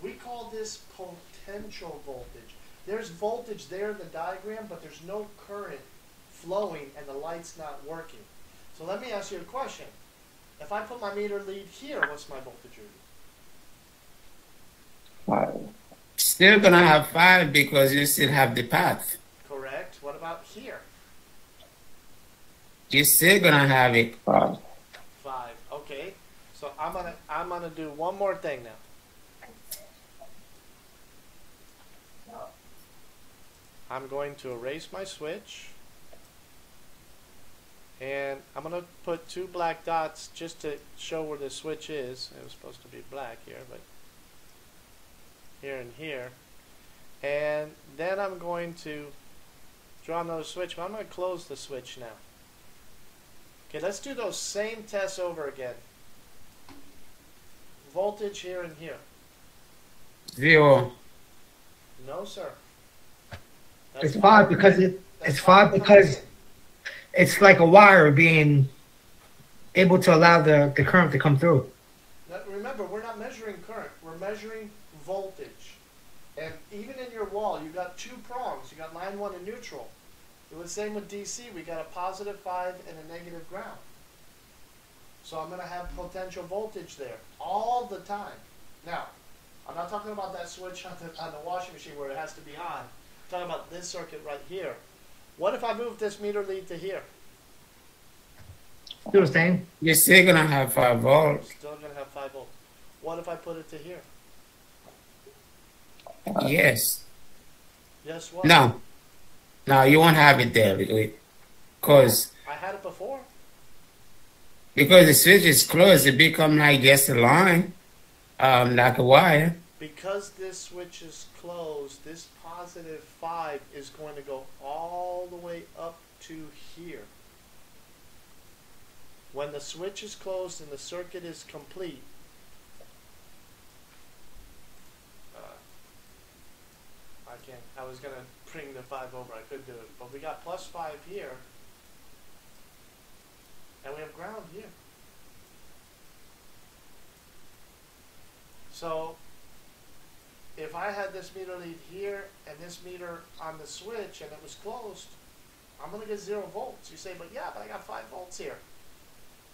We call this potential voltage. There's voltage there in the diagram, but there's no current flowing and the light's not working. So let me ask you a question. If I put my meter lead here, what's my voltage reading? Five. Still gonna have five because you still have the path. Correct. What about here? You're still gonna have it. Five. Five. Okay. So I'm gonna I'm gonna do one more thing now. I'm going to erase my switch. And I'm gonna put two black dots just to show where the switch is. It was supposed to be black here, but here and here. And then I'm going to draw another switch, but I'm gonna close the switch now. Okay, let's do those same tests over again. Voltage here and here. Zero. No, sir. That's It's five because it, it's five because it's like a wire being able to allow the, the current to come through. Now, remember, we're not measuring current. We're measuring voltage. And even in your wall, you got two prongs. You got line one and neutral. It was same with DC. We got a positive five and a negative ground. So I'm going to have potential voltage there all the time. Now, I'm not talking about that switch on the, on the washing machine where it has to be on. I'm talking about this circuit right here. What if I move this meter lead to here? You understand? You're still gonna have five volts. Still going to have 5 volts. What if I put it to here? Yes. Yes, what? No. No, you won't have it there because I had it before. because the switch is closed. It become like just a line, um, like a wire. Because this switch is closed, this positive 5 is going to go all the way up to here. When the switch is closed and the circuit is complete, uh, I can't, I was going to bring the 5 over, I couldn't do it. But we got plus 5 here, and we have ground here. So, if I had this meter lead here and this meter on the switch and it was closed, I'm gonna get zero volts. You say, but yeah, but I got five volts here.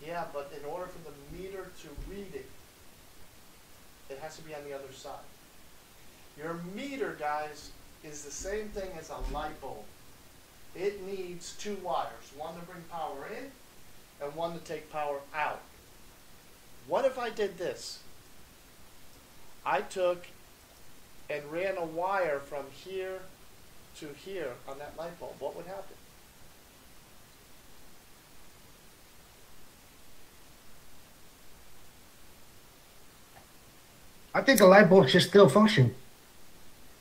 Yeah, but in order for the meter to read it, it has to be on the other side. Your meter, guys, is the same thing as a light bulb. It needs two wires, one to bring power in and one to take power out. What if I did this? I took and ran a wire from here to here on that light bulb, what would happen? I think the light bulb should still function.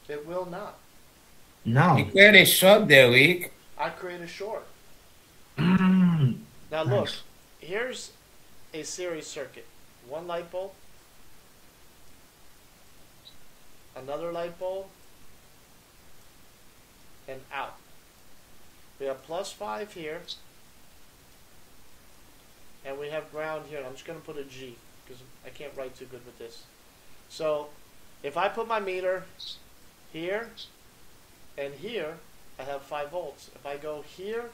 It will not. No. You create a short there, weak. I create a short. Mm, Now look, nice. here's a series circuit. One light bulb, another light bulb, and out. We have plus five here, and we have ground here. I'm just going to put a G because I can't write too good with this. So if I put my meter here and here, I have five volts. If I go here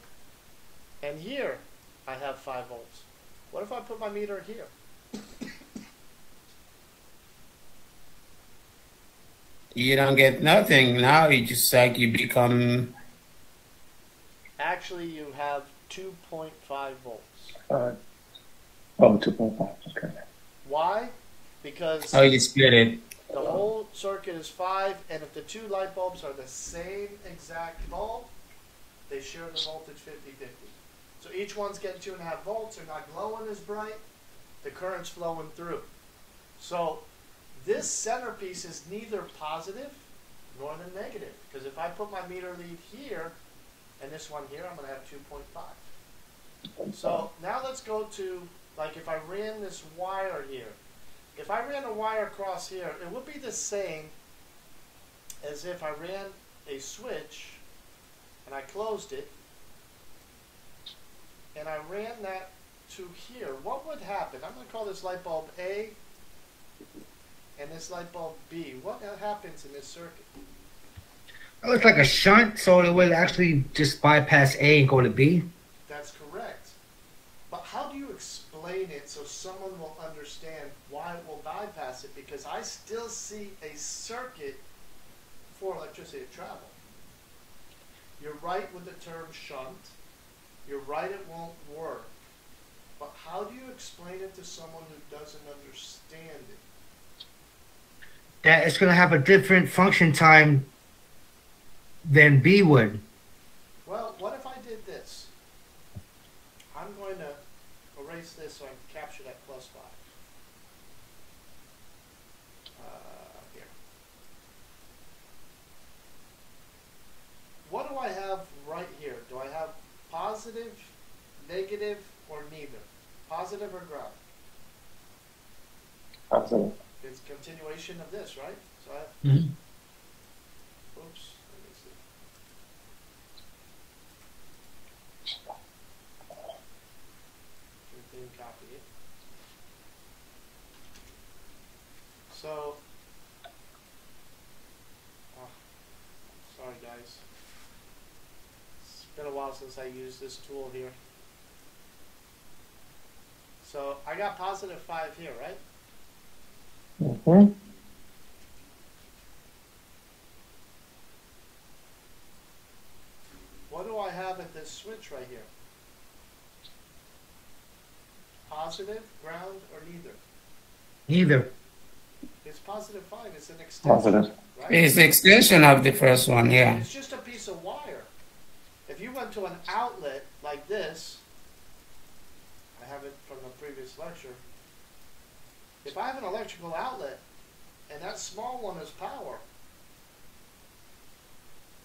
and here, I have 5 volts. What if I put my meter here? You don't get nothing now. You just like you become. Actually, you have 2.5 volts. Uh, oh, 2.5. Okay. Why? Because Oh, you split it. the whole circuit is 5, and if the two light bulbs are the same exact bulb, they share the voltage 50 50. So each one's getting 2.5 volts, they're not glowing as bright, the current's flowing through. So this centerpiece is neither positive nor the negative, because if I put my meter lead here and this one here, I'm going to have 2.5. So now let's go to, like if I ran this wire here, if I ran a wire across here, it would be the same as if I ran a switch and I closed it and I ran that to here. What would happen? I'm going to call this light bulb A and this light bulb B. What happens in this circuit? It looks like a shunt, so it will actually just bypass A and go to B. That's correct. But how do you explain it so someone will understand why it will bypass it? Because I still see a circuit for electricity to travel. You're right with the term shunt. You're right it won't work. But how do you explain it to someone who doesn't understand it? That it's going to have a different function time than B would. Well, what if I did this? I'm going to erase this so I can capture that plus five. Uh, here. What do I have right here? Do I have positive, negative, or neither? Positive or ground? Positive. It's continuation of this, right? So I, mm-hmm. oops, let me see. Didn't copy it. So, oh, sorry guys. It's been a while since I used this tool here. So I got positive five here, right? Hmm What do I have at this switch right here? Positive, ground, or neither? Neither. It's positive five, it's an extension, Positive. right? It's the extension of the first one, yeah. It's just a piece of wire. If you went to an outlet like this, I have it from the previous lecture. If I have an electrical outlet and that small one is power,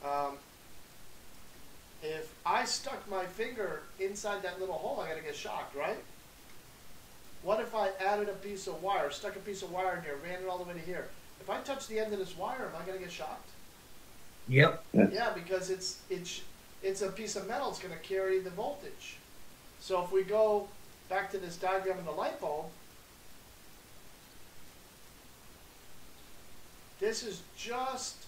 um, if I stuck my finger inside that little hole, I'm gonna get shocked, right? What if I added a piece of wire, stuck a piece of wire in here, ran it all the way to here? If I touch the end of this wire, am I gonna get shocked? Yep. Yeah, because it's it's it's a piece of metal. It's going to carry the voltage. So if we go back to this diagram of the light bulb, this is just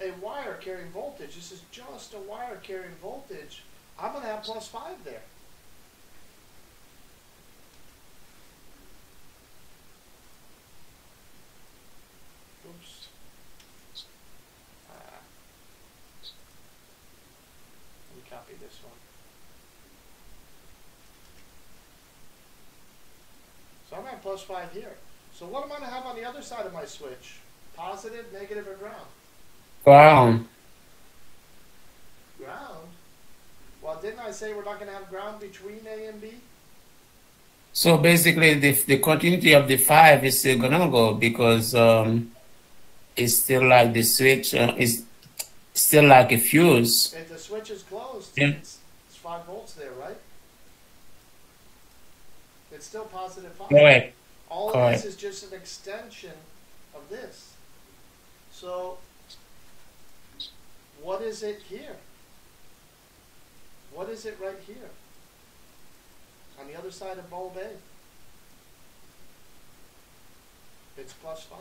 a wire carrying voltage. This is just a wire carrying voltage. I'm going to have plus five there. Oops. Ah. Let me copy this one. So I'm at plus five here. So what am I going to have on the other side of my switch? Positive, negative, or ground? Ground. Ground? Well, didn't I say we're not going to have ground between A and B? So basically, the, the continuity of the five is still gonna go because um, it's still like the switch uh, is still like a fuse. If the switch is closed, Yeah. it's, it's 5 volts there, right? It's still positive 5. Correct. All of Correct. this is just an extension of this. So, what is it here? What is it right here? On the other side of bulb A. It's plus 5.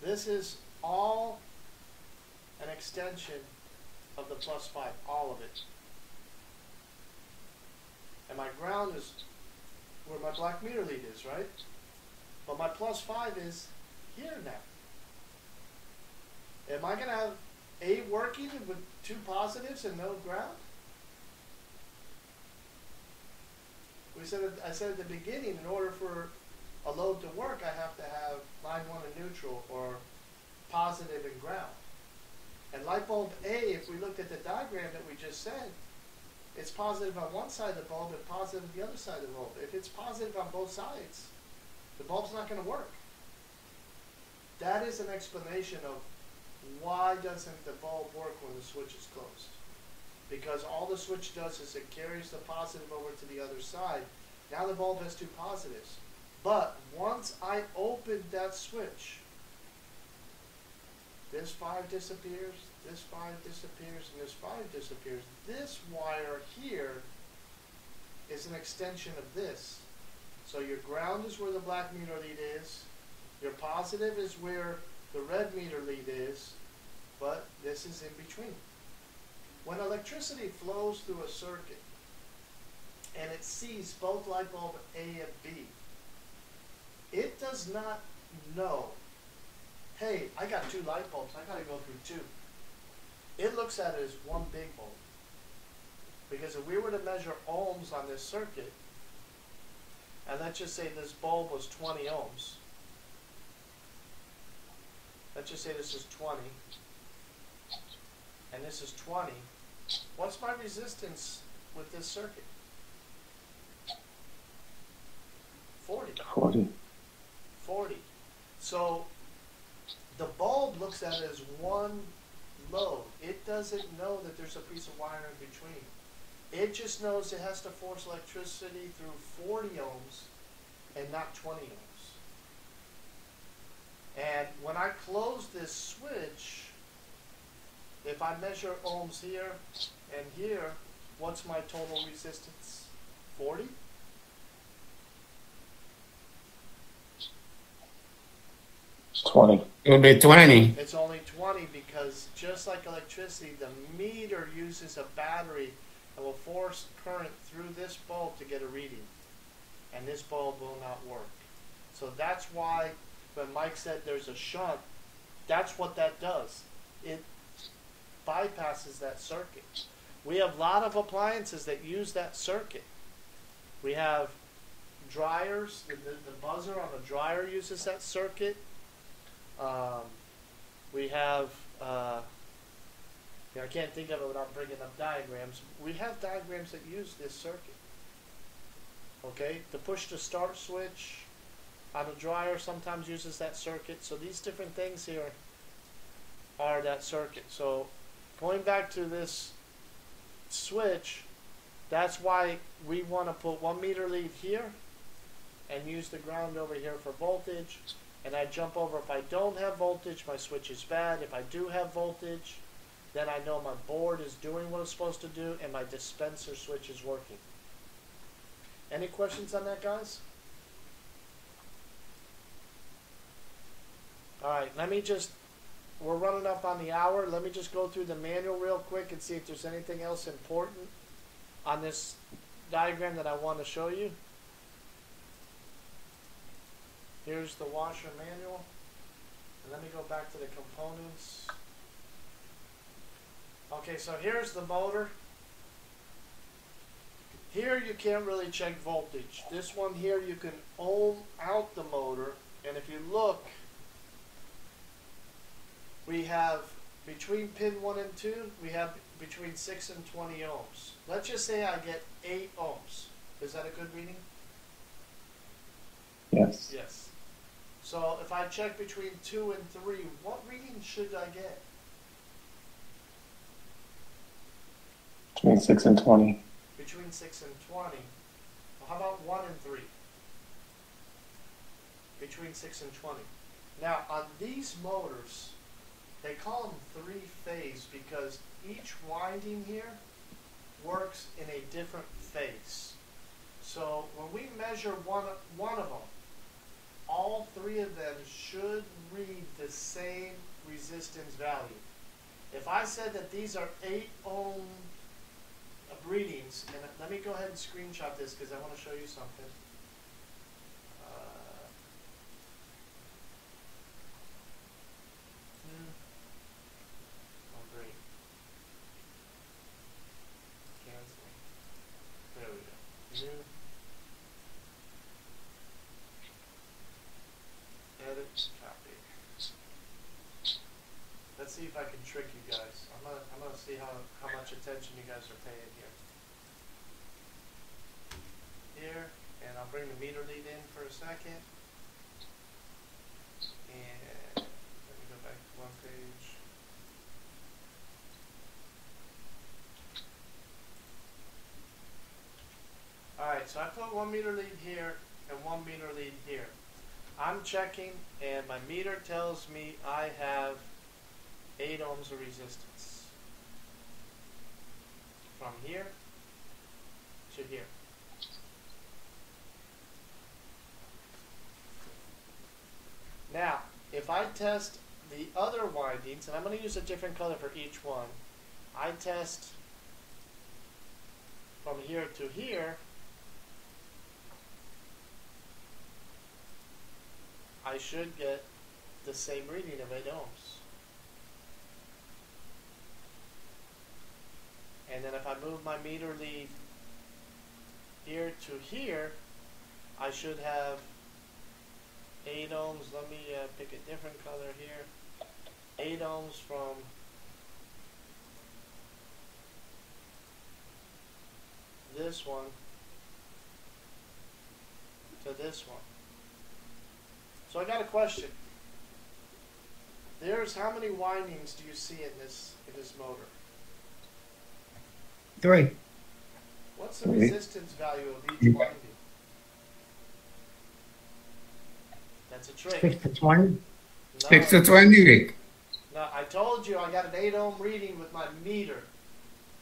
This is all an extension of the plus 5, all of it. And my ground is where my black meter lead is, right? But my plus 5 is here now. Am I going to have A working with two positives and no ground? We said I said at the beginning, in order for a load to work, I have to have line one and neutral or positive and ground. And light bulb A, if we looked at the diagram that we just said, it's positive on one side of the bulb and positive on the other side of the bulb. If it's positive on both sides, the bulb's not going to work. That is an explanation of why doesn't the bulb work when the switch is closed. Because all the switch does is it carries the positive over to the other side. Now the bulb has two positives. But once I open that switch, this 5 disappears, this 5 disappears, and this 5 disappears. This wire here is an extension of this. So your ground is where the black meter lead is. Your positive is where the red meter lead is. But this is in between. When electricity flows through a circuit and it sees both light bulb A and B, it does not know hey, I got two light bulbs, I gotta go through two. It looks at it as one big bulb. Because if we were to measure ohms on this circuit, and let's just say this bulb was 20 ohms. Let's just say this is 20, and this is 20. What's my resistance with this circuit? 40. 40. 40. So the bulb looks at it as one load. It doesn't know that there's a piece of wire in between. It just knows it has to force electricity through 40 ohms and not 20 ohms. And when I close this switch, if I measure ohms here and here, what's my total resistance? 40? It's 20. It will be 20. It's only 20 because just like electricity, the meter uses a battery and will force current through this bulb to get a reading. And this bulb will not work. So that's why when Mike said there's a shunt, that's what that does. It bypasses that circuit. We have a lot of appliances that use that circuit. We have dryers, the, the, the buzzer on the dryer uses that circuit. Um, we have, uh, I can't think of it without bringing up diagrams. We have diagrams that use this circuit. Okay, the push to start switch on a dryer sometimes uses that circuit. So these different things here are that circuit. So going back to this switch, that's why we want to put one meter lead here and use the ground over here for voltage. And I jump over if I don't have voltage, my switch is bad. If I do have voltage, then I know my board is doing what it's supposed to do and my dispenser switch is working. Any questions on that, guys? All right, let me just, we're running up on the hour. Let me just go through the manual real quick and see if there's anything else important on this diagram that I want to show you. Here's the washer manual. And let me go back to the components. Okay, so here's the motor. Here you can't really check voltage. This one here you can ohm out the motor. And if you look, we have between pin 1 and 2, we have between 6 and 20 ohms. Let's just say I get 8 ohms. Is that a good reading? Yes. Yes. So if I check between 2 and 3, what reading should I get? Between 6 and 20. Between 6 and 20. Well, how about 1 and 3? Between 6 and 20. Now, on these motors, they call them three phase because each winding here works in a different phase. So when we measure one, one of them, all three of them should read the same resistance value. If I said that these are 8 ohm readings, and let me go ahead and screenshot this because I want to show you something. Uh, hmm. Oh, great. Cancel. There we go. New. Edit, copy. Let's see if I can trick you guys. I'm gonna, I'm gonna see how, how much attention you guys are paying here. Here, and I'll bring the meter lead in for a second. And let me go back to one page. Alright, so I put one meter lead here and one meter lead here. I'm checking and my meter tells me I have 8 ohms of resistance. Here to here. Now, if I test the other windings, and I'm going to use a different color for each one, I test from here to here, I should get the same reading of 8 ohms. And then if I move my meter lead here to here, I should have 8 ohms. Let me uh, pick a different color here. 8 ohms from this one to this one. So I got a question. There's how many windings do you see in this in this motor? Three. What's the Three. resistance value of each Yeah. winding? That's a trick. Six to twenty. No, Six to twenty, Rick. no, I told you I got an 8 ohm reading with my meter.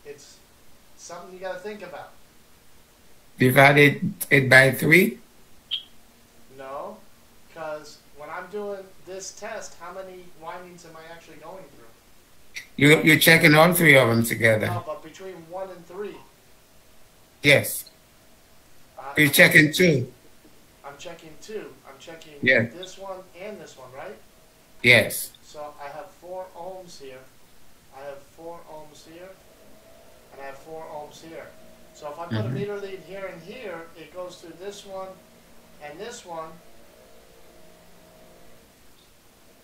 It's something you got to think about. Divided it by three. No, because when I'm doing this test, how many windings am I actually going through? You you're checking all three of them together. No, but between 1 and 3. Yes. I- You're checking two. I'm checking two. I'm checking Yeah. this one and this one, right? Yes. So I have four ohms here. I have four ohms here. And I have four ohms here. So if I put a Mhm. meter lead here and here, it goes through this one and this one.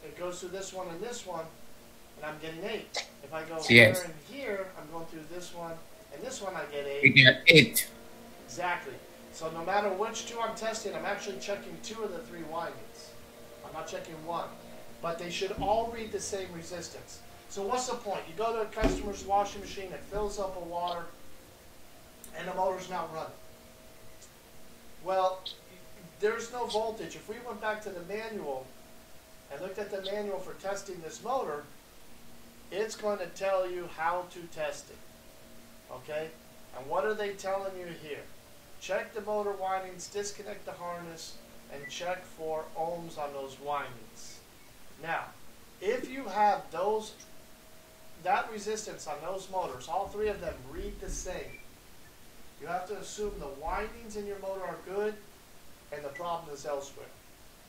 It goes through this one and this one, and I'm getting eight. If I go Yes. here and here, I'm going through this one and this one, I get eight. get eight. Exactly. So no matter which two I'm testing, I'm actually checking two of the three windings. I'm not checking one. But they should all read the same resistance. So what's the point? You go to a customer's washing machine, it fills up with water, and the motor's not running. Well, there's no voltage. If we went back to the manual and looked at the manual for testing this motor, it's going to tell you how to test it. Okay? And what are they telling you here? Check the motor windings, disconnect the harness, and check for ohms on those windings. Now, if you have those, that resistance on those motors, all three of them read the same. You have to assume the windings in your motor are good and the problem is elsewhere.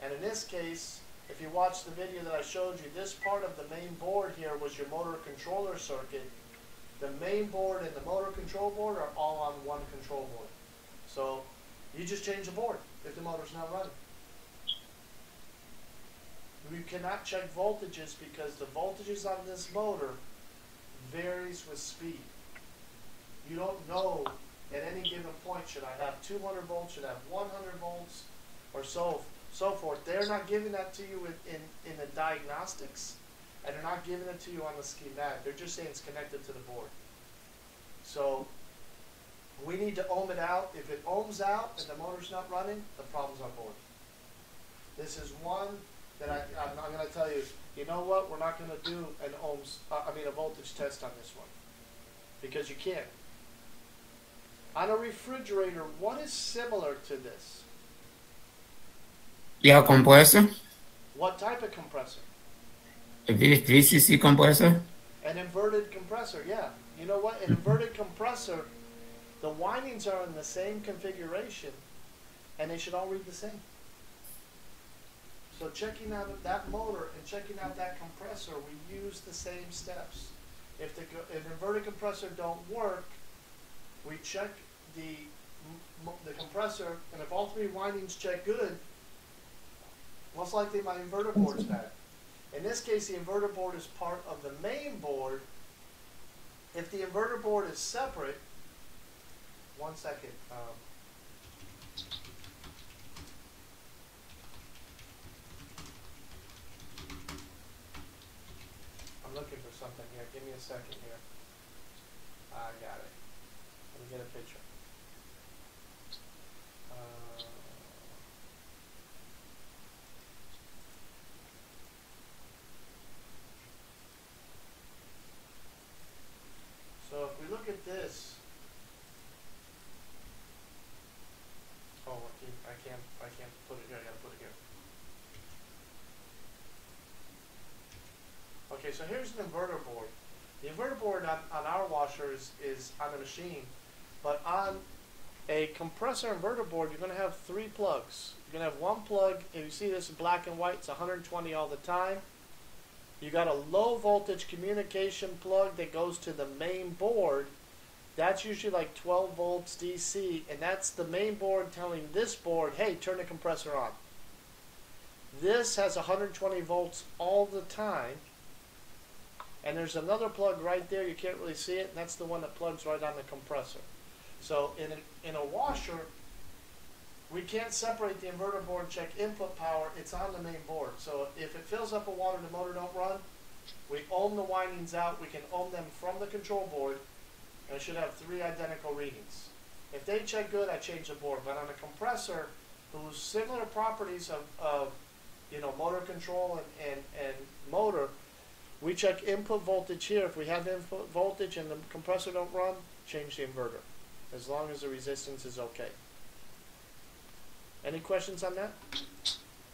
And in this case, if you watch the video that I showed you, this part of the main board here was your motor controller circuit. The main board and the motor control board are all on one control board. So you just change the board if the motor's not running. You cannot check voltages because the voltages on this motor varies with speed. You don't know at any given point should I have 200 volts, should I have 100 volts, or so so forth. They're not giving that to you in, in, in the diagnostics, and they're not giving it to you on the schematic. They're just saying it's connected to the board. So we need to ohm it out. If it ohms out and the motor's not running, the problem's on board. This is one that I, I'm, going to tell you, you know what? We're not going to do an ohms, uh, I mean a voltage test on this one. Because you can't. On a refrigerator, what is similar to this? Your compressor, What type of compressor? a V- VCC compressor. An inverted compressor, yeah. You know what? An inverted compressor, the windings are in the same configuration, and they should all read the same. So checking out that motor and checking out that compressor, we use the same steps. If the an inverted compressor don't work, we check the the compressor, and if all three windings check good, most likely my inverter board's bad. In this case, the inverter board is part of the main board. If the inverter board is separate, one second. Um, I'm looking for something here. Give me a second here. I got it. Let me get a picture. Uh, So if we look at this, oh, I can't, I can't, I can't put it here. I gotta put it here. Okay, so here's an inverter board. The inverter board on, on our washer is, on the machine, but on a compressor inverter board, you're gonna have three plugs. You're gonna have one plug. If you see this in black and white, it's 120 all the time. You got a low voltage communication plug that goes to the main board. That's usually like 12 volts DC, and that's the main board telling this board, hey, turn the compressor on. This has 120 volts all the time. And there's another plug right there, you can't really see it, and that's the one that plugs right on the compressor. So in a, in a washer, we can't separate the inverter board, check input power, it's on the main board. So if it fills up with water, the motor don't run, we ohm the windings out, we can ohm them from the control board, and should have three identical readings. If they check good, I change the board, but on a compressor, whose similar properties of, of, you know, motor control and, and, and motor, we check input voltage here, if we have input voltage and the compressor don't run, change the inverter, as long as the resistance is okay. Any questions on that?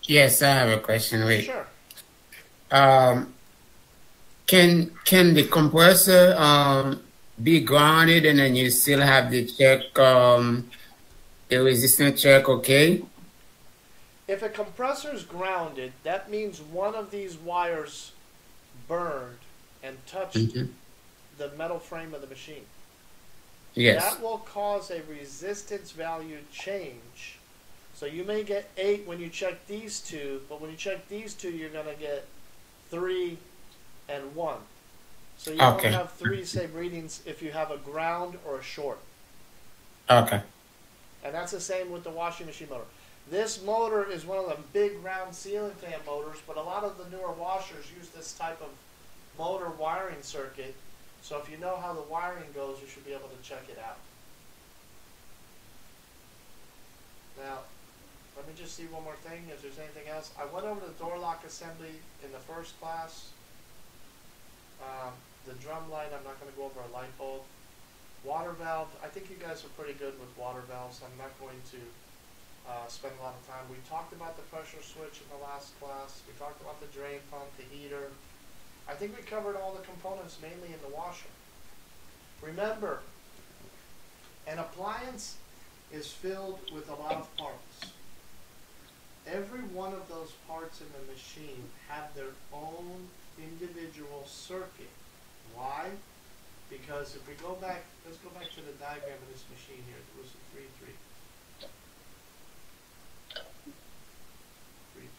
Yes, I have a question. Wait. Sure. Um, can can the compressor um, be grounded and then you still have the check um, the resistance check okay? If a compressor is grounded, that means one of these wires burned and touched Mhm. the metal frame of the machine. Yes. That will cause a resistance value change. So you may get eight when you check these two, but when you check these two, you're going to get three and one. So you Okay. don't have three same readings if you have a ground or a short. Okay. And that's the same with the washing machine motor. This motor is one of the big round ceiling fan motors, but a lot of the newer washers use this type of motor wiring circuit. So if you know how the wiring goes, you should be able to check it out. Now, let me just see one more thing, if there's anything else. I went over the door lock assembly in the first class. Um, the drum light, I'm not going to go over a light bulb. Water valve, I think you guys are pretty good with water valves. I'm not going to uh, spend a lot of time. We talked about the pressure switch in the last class. We talked about the drain pump, the heater. I think we covered all the components mainly in the washer. Remember, an appliance is filled with a lot of parts. Every one of those parts in the machine have their own individual circuit. Why? Because if we go back, let's go back to the diagram of this machine here. It was a three three. Three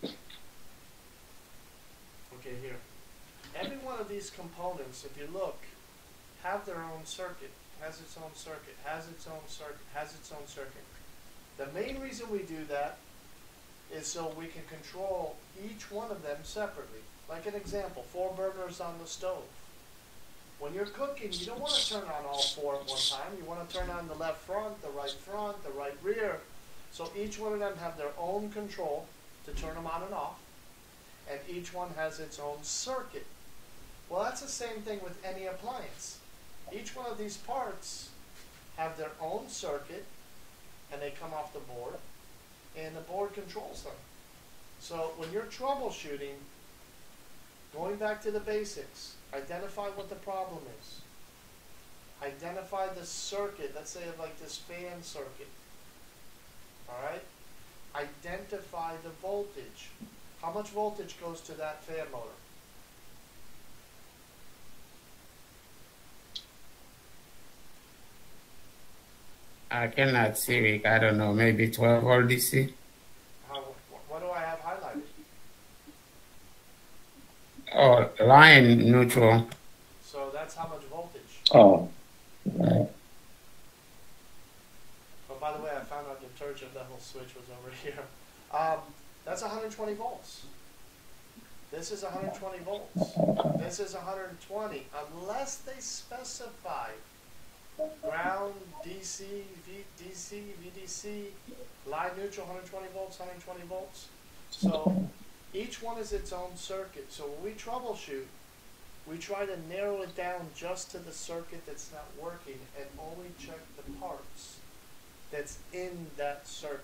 three. Okay, here. Every one of these components, if you look, have their own circuit, has its own circuit, has its own circuit, has its own circuit. The main reason we do that is so we can control each one of them separately. Like an example, four burners on the stove. When you're cooking, you don't want to turn on all four at one time. You want to turn on the left front, the right front, the right rear. So each one of them have their own control to turn them on and off. And each one has its own circuit. Well, that's the same thing with any appliance. Each one of these parts have their own circuit and they come off the board and the board controls them. So when you're troubleshooting, going back to the basics, identify what the problem is. Identify the circuit, let's say like this fan circuit. Alright? Identify the voltage. How much voltage goes to that fan motor? I cannot see Rick. I don't know. Maybe 12 volt DC. How, what do I have highlighted? Oh, line neutral. So that's how much voltage. Oh, right. But by the way, I found out detergent level switch was over here. Um, that's 120 volts. This is 120 volts. This is 120, unless they specify ground, DC, v, DC, VDC, line neutral, 120 volts, 120 volts. So each one is its own circuit. So when we troubleshoot, we try to narrow it down just to the circuit that's not working and only check the parts that's in that circuit.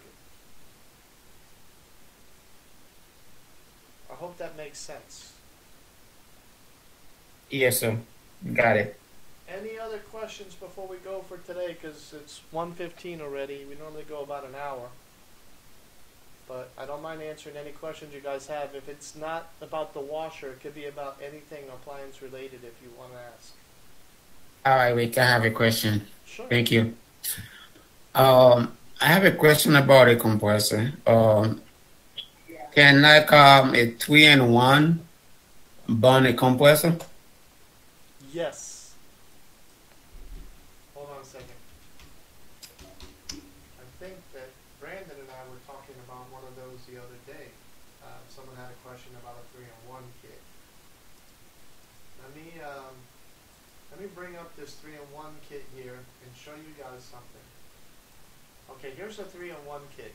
I hope that makes sense. Yes, sir. Got it. Any other questions before we go for today? Because it's 1.15 already. We normally go about an hour. But I don't mind answering any questions you guys have. If it's not about the washer, it could be about anything appliance related if you want to ask. All right, Rick. I have a question. Sure. Thank you. Um, I have a question about a compressor. Um, can like um a three and one burn a compressor? Yes. Hold on a second. think that Brandon and I were talking about one of those the other day. Uh, someone had a question about a three in one kit. Let me, um, let me bring up this three in one kit here and show you guys something. Okay, here's a three in one kit.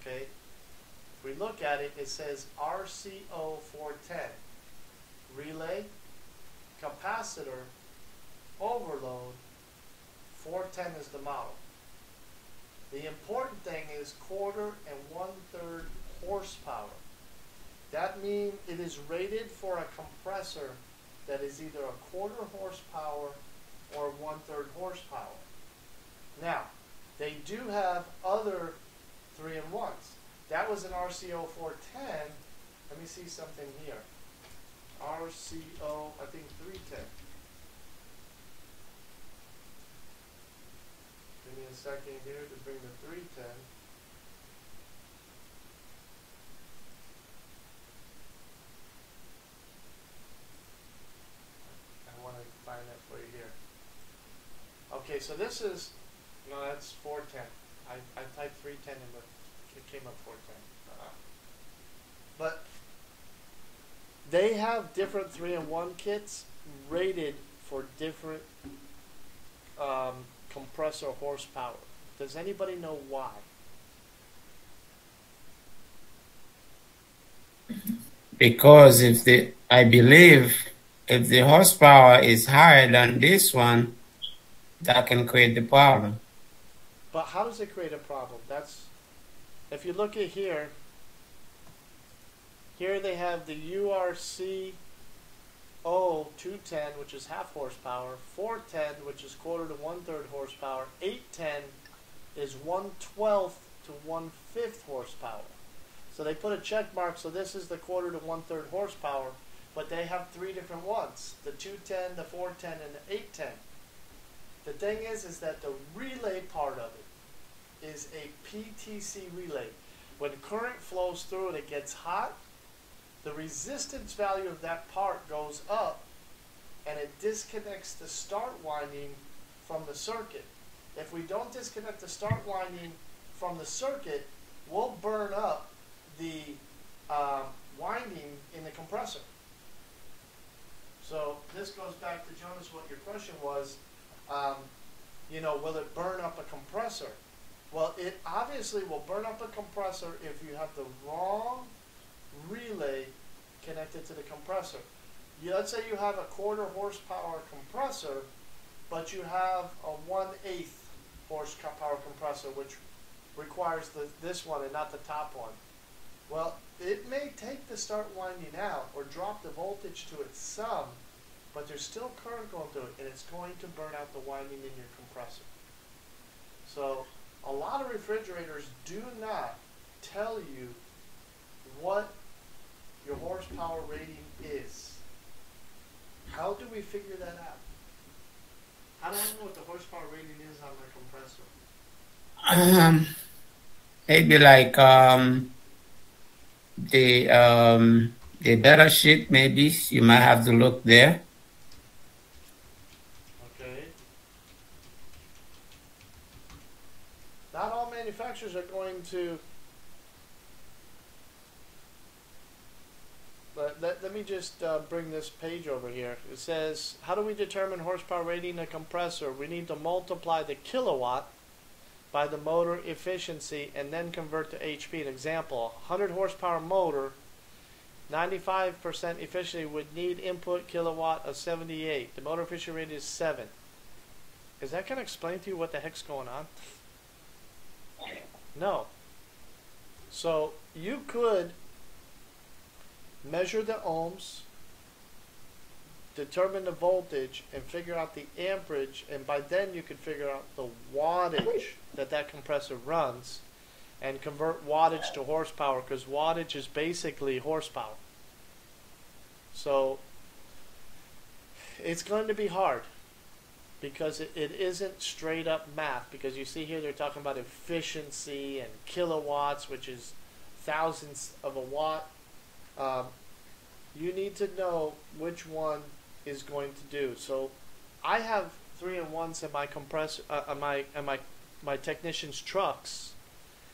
Okay, if we look at it, it says RCO 410 relay, capacitor, overload. 410 is the model. The important thing is quarter and one third horsepower. That means it is rated for a compressor that is either a quarter horsepower or one third horsepower. Now, they do have other three and ones. That was an RCO 410. Let me see something here. RCO, I think 310. Give me a second here to bring the 310. I want to find that for you here. Okay, so this is, no, that's 410. I, I typed 310 in, but it came up 410. Uh, but they have different 3 in 1 kits rated for different um, compressor horsepower. Does anybody know why? Because if the, I believe, if the horsepower is higher than this one, that can create the problem. But how does it create a problem? That's if you look at here. Here they have the URC O 210, which is half horsepower, 410, which is quarter to one third horsepower, 810 is one twelfth to one fifth horsepower. So they put a check mark. So this is the quarter to one third horsepower, but they have three different ones: the 210, the 410, and the 810. The thing is, is that the relay part of it is a PTC relay. When current flows through it, it gets hot. The resistance value of that part goes up, and it disconnects the start winding from the circuit. If we don't disconnect the start winding from the circuit, we'll burn up the um, winding in the compressor. So this goes back to Jonas, what your question was um, you know, will it burn up a compressor? Well, it obviously will burn up a compressor if you have the wrong relay connected to the compressor. You, let's say you have a quarter horsepower compressor, but you have a one eighth horsepower compressor, which requires the, this one and not the top one. Well, it may take the start winding out or drop the voltage to its some, but there's still current going through it, and it's going to burn out the winding in your compressor. So a lot of refrigerators do not tell you what your horsepower rating is. How do we figure that out? How do I know what the horsepower rating is on my compressor? Um, maybe like um, the um, the data sheet. Maybe you might have to look there. Okay. Not all manufacturers are going to. But let, let me just uh, bring this page over here. It says, How do we determine horsepower rating a compressor? We need to multiply the kilowatt by the motor efficiency and then convert to HP. An example 100 horsepower motor, 95% efficiency would need input kilowatt of 78. The motor efficiency rate is 7. Is that going to explain to you what the heck's going on? No. So you could measure the ohms, determine the voltage, and figure out the amperage, and by then you could figure out the wattage that that compressor runs, and convert wattage to horsepower because wattage is basically horsepower. So it's going to be hard because it, it isn't straight up math because you see here they're talking about efficiency and kilowatts which is thousandths of a watt um, you need to know which one is going to do so i have three and ones in my compressor uh, on my on my my technicians' trucks.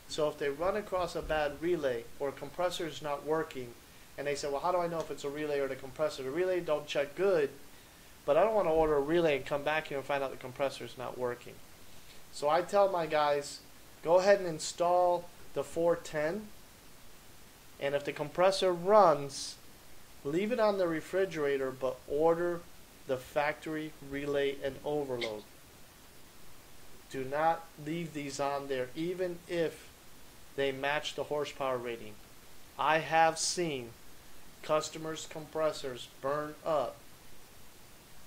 So if they run across a bad relay or a compressor is not working, and they say, well, how do I know if it's a relay or the compressor? The relay don't check good, but I don't want to order a relay and come back here and find out the compressor is not working. So I tell my guys, go ahead and install the 410, and if the compressor runs, leave it on the refrigerator, but order the factory relay and overload. Do not leave these on there, even if they match the horsepower rating. I have seen customers' compressors burn up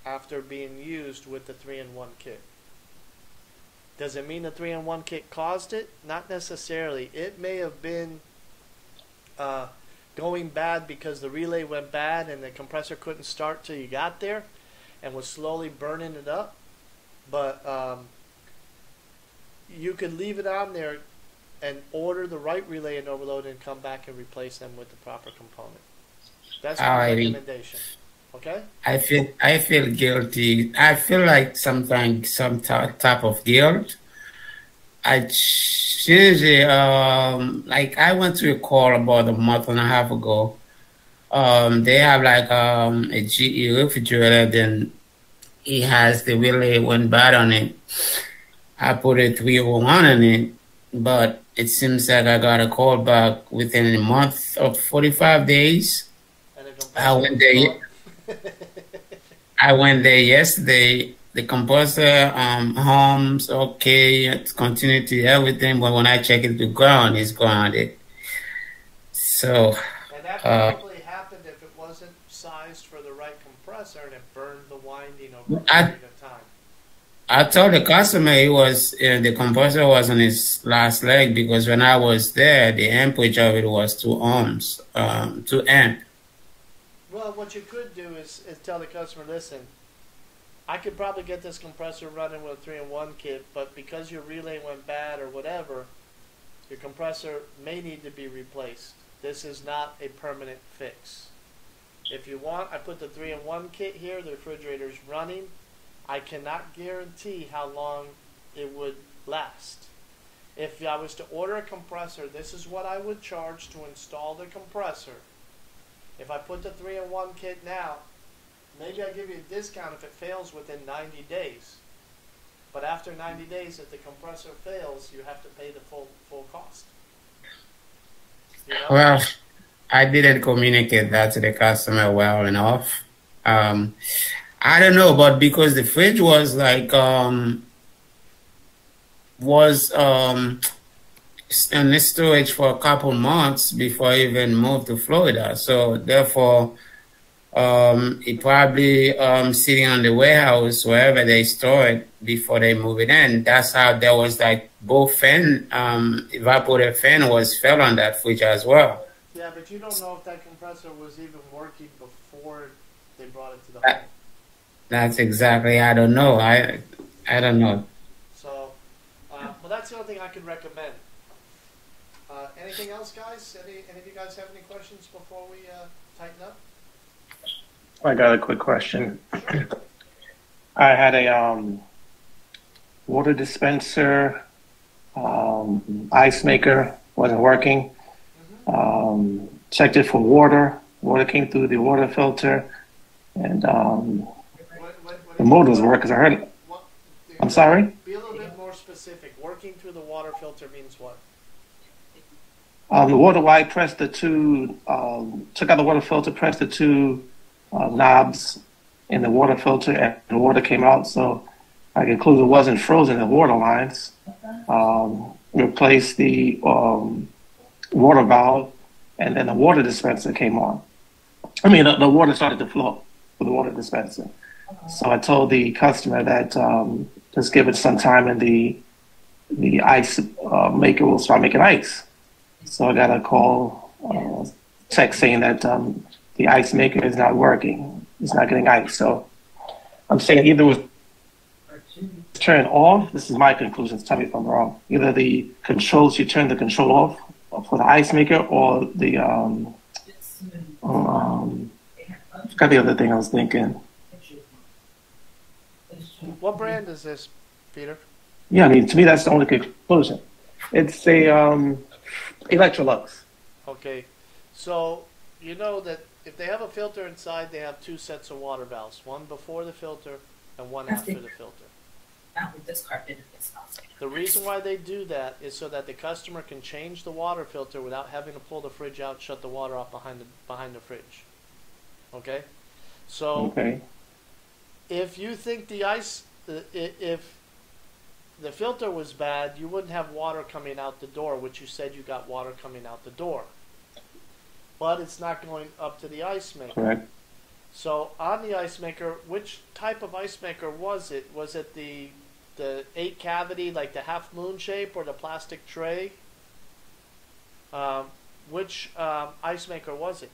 after being used with the 3 in 1 kit. Does it mean the 3 in 1 kit caused it? Not necessarily. It may have been uh, going bad because the relay went bad and the compressor couldn't start till you got there and was slowly burning it up. But um, you could leave it on there and order the right relay and overload and come back and replace them with the proper component. That's my Alrighty. recommendation. Okay? I feel I feel guilty. I feel like sometimes some ty- type of guilt. I usually um like I went to a call about a month and a half ago. Um, they have like um a GE refrigerator. Then he has the relay went bad on it. I put a three oh one on it, but it seems like I got a call back within a month of forty five days. And I went there. I went there yesterday. The compressor um ohms okay, it's continuity everything, but when I check it, the ground is grounded. So And that Uh, probably happened if it wasn't sized for the right compressor and it burned the winding over a I- period of time. I told the customer it was uh, the compressor was on his last leg because when I was there, the amperage of it was two ohms, um, two amp. Well, what you could do is, is tell the customer, listen, I could probably get this compressor running with a 3 in 1 kit, but because your relay went bad or whatever, your compressor may need to be replaced. This is not a permanent fix. If you want, I put the 3 in 1 kit here, the refrigerator's running. I cannot guarantee how long it would last. If I was to order a compressor, this is what I would charge to install the compressor. If I put the three in one kit now, maybe I give you a discount if it fails within 90 days. But after 90 days, if the compressor fails, you have to pay the full full cost. You know? Well, I didn't communicate that to the customer well enough. Um, I don't know, but because the fridge was like um, was um, in the storage for a couple months before I even moved to Florida, so therefore um, it probably um, sitting on the warehouse wherever they store it before they move it in. That's how there was like both fan um, evaporator fan was fell on that fridge as well. yeah, but you don't know if that compressor was even working before they brought it to the home. That's exactly. I don't know. I I don't know. So, uh, well, that's the only thing I could recommend. Anything else, guys? Any, any of you guys have any questions before we uh, tighten up? I got a quick question. I had a um, water dispenser, um, ice maker wasn't working. Um, checked it for water. Water came through the water filter, and um, What, what, what the motor was working. I heard. What, I'm sorry. Be a little bit more specific. Working through the water filter means what? Um, the water I pressed the two, um, took out the water filter, pressed the two uh, knobs in the water filter, and the water came out. So I concluded it wasn't frozen in water lines. Um, replaced the um, water valve, and then the water dispenser came on. I mean, the, the water started to flow for the water dispenser. So I told the customer that um, just give it some time, and the the ice uh, maker will start making ice. So I got a call, uh, text saying that um, the ice maker is not working. It's not getting ice. So I'm saying either was turned off. This is my conclusion. Tell me if I'm wrong. Either the controls, you turn the control off for the ice maker, or the um, um, forgot the other thing I was thinking. What brand is this, Peter? Yeah, I mean, to me, that's the only conclusion. It's a um, Electrolux. Okay, so you know that if they have a filter inside, they have two sets of water valves, one before the filter and one That's after it. the filter. Not with this carpet and this. The reason why they do that is so that the customer can change the water filter without having to pull the fridge out, shut the water off behind the behind the fridge. Okay, so Okay. if you think the ice, uh, if the filter was bad, you wouldn't have water coming out the door, which you said you got water coming out the door. But it's not going up to the ice maker. Correct. So on the ice maker, which type of ice maker was it? Was it the the eight cavity, like the half moon shape, or the plastic tray? Um, which um, ice maker was it?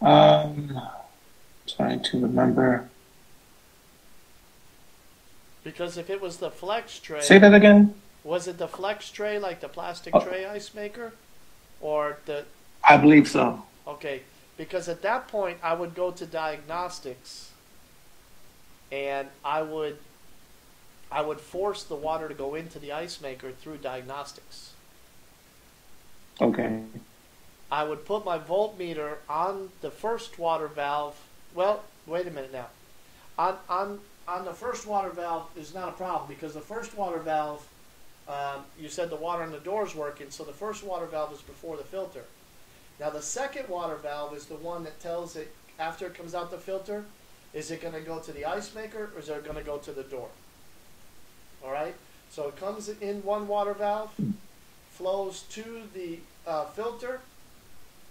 Um, trying to remember. Because if it was the flex tray, Say that again. was it the flex tray, like the plastic Oh. tray ice maker, or the I believe so. Okay, because at that point I would go to diagnostics and I would I would force the water to go into the ice maker through diagnostics. Okay. I would put my voltmeter on the first water valve. Well, wait a minute now. On on on the first water valve is not a problem because the first water valve, um, you said the water in the door is working, so the first water valve is before the filter. Now the second water valve is the one that tells it after it comes out the filter, is it going to go to the ice maker or is it going to go to the door? All right. So it comes in one water valve, flows to the uh, filter.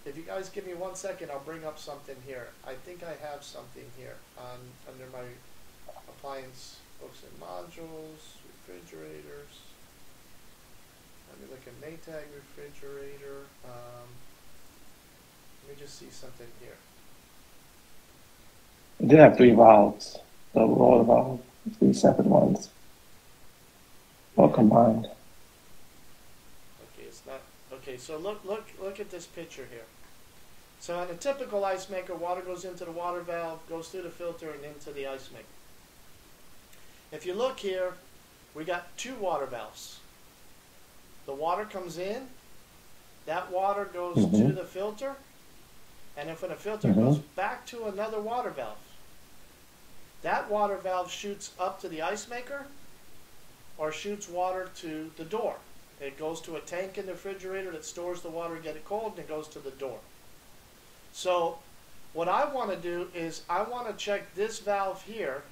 If you guys give me one second, I'll bring up something here. I think I have something here on under my appliance books and modules, refrigerators. Let me look at Maytag refrigerator. Um, let me just see something here. It did have three valves. The water valve, three separate ones. All combined. Okay, it's not okay. So look, look, look at this picture here. So in a typical ice maker, water goes into the water valve, goes through the filter, and into the ice maker. If you look here, we got two water valves. The water comes in, that water goes to Mhm. the filter, and if when the filter Mhm. goes back to another water valve, that water valve shoots up to the ice maker or shoots water to the door. It goes to a tank in the refrigerator that stores the water, get it cold, and it goes to the door. So, what I want to do is I want to check this valve here,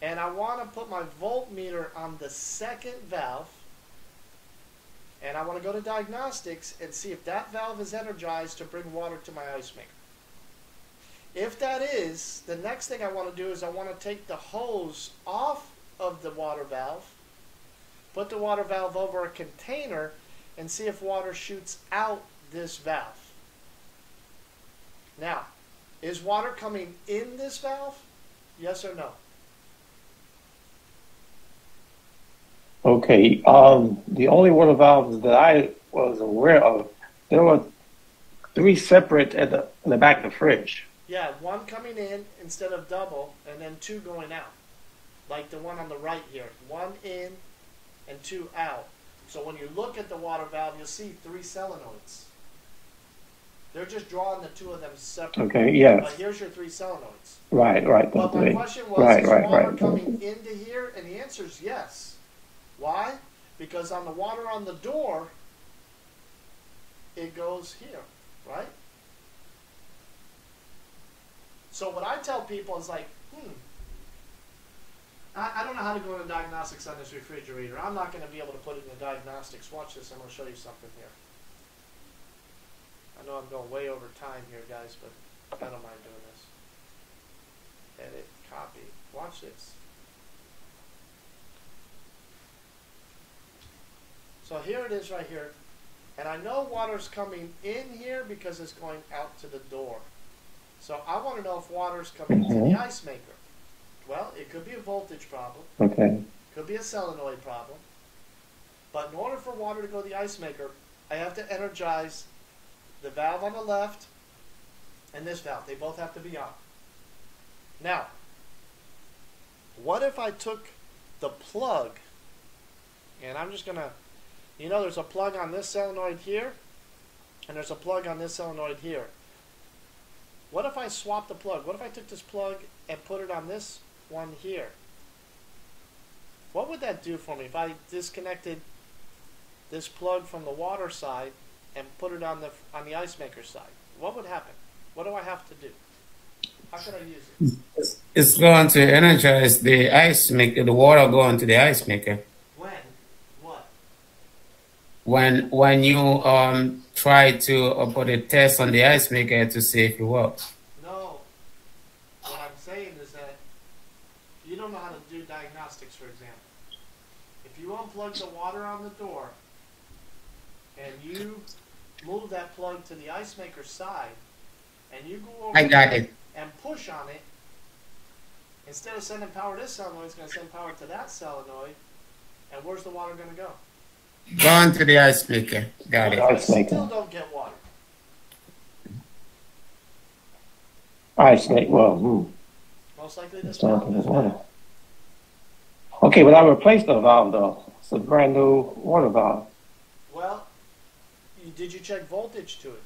and I want to put my voltmeter on the second valve, and I want to go to diagnostics and see if that valve is energized to bring water to my ice maker. If that is, the next thing I want to do is I want to take the hose off of the water valve, put the water valve over a container, and see if water shoots out this valve. Now, is water coming in this valve? Yes or no? Okay. Um, the only water valves that I was aware of, there were three separate at the in the back of the fridge. Yeah, one coming in instead of double, and then two going out. Like the one on the right here. One in and two out. So when you look at the water valve, you'll see three solenoids. They're just drawing the two of them separate. Okay. Yes. But here's your three solenoids. Right. Right. But my question was, Right, is right, water right. coming into here? And the answer is yes. Why? Because on the water on the door, it goes here, right? So what I tell people is like, hmm, I, I don't know how to go into diagnostics on this refrigerator. I'm not going to be able to put it in the diagnostics. Watch this. I'm going to show you something here. I know I'm going way over time here, guys, but I don't mind doing this. Edit, copy. Watch this. So here it is right here. And I know water's coming in here because it's going out to the door. So I want to know if water's coming to the Mhm. ice maker. Well, it could be a voltage problem. Okay. Could be a solenoid problem. But in order for water to go to the ice maker, I have to energize the valve on the left and this valve. They both have to be on. Now, what if I took the plug and I'm just gonna, you know, there's a plug on this solenoid here and there's a plug on this solenoid here. What if I swap the plug? What if I took this plug and put it on this one here? What would that do for me if I disconnected this plug from the water side and put it on the on the ice maker side? What would happen? What do I have to do? How could I use it? It's, it's going to energize the ice maker, the water going to the ice maker. When? What? When when you um try to uh, put a test on the ice maker to see if it works. No. What I'm saying is that you don't know how to do diagnostics, for example. If you unplug the water on the door and you move that plug to the ice maker's side and you go over I got it. and push on it, instead of sending power to this solenoid, it's going to send power to that solenoid. And where's the water going to go? Going to the ice maker. Got What it. if Ice maker. still don't get water? Ice make well. Hmm. Most likely this It's not valve is water. Okay, well I replaced the valve though. A brand new water valve. Well, did you check voltage to it?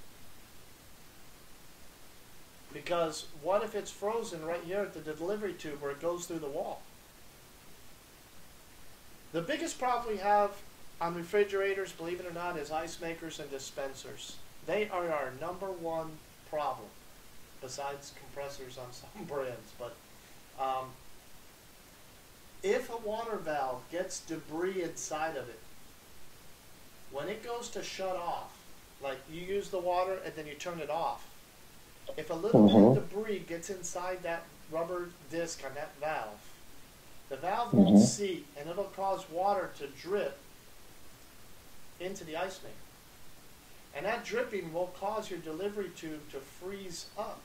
Because what if it's frozen right here at the delivery tube where it goes through the wall? The biggest problem we have on refrigerators, believe it or not, is ice makers and dispensers. They are our number one problem, besides compressors on some brands. But um, if a water valve gets debris inside of it, when it goes to shut off, like you use the water and then you turn it off, if a little bit of debris gets inside that rubber disc on that valve, the valve won't Mhm. seat and it'll cause water to drip into the ice maker. And that dripping will cause your delivery tube to freeze up.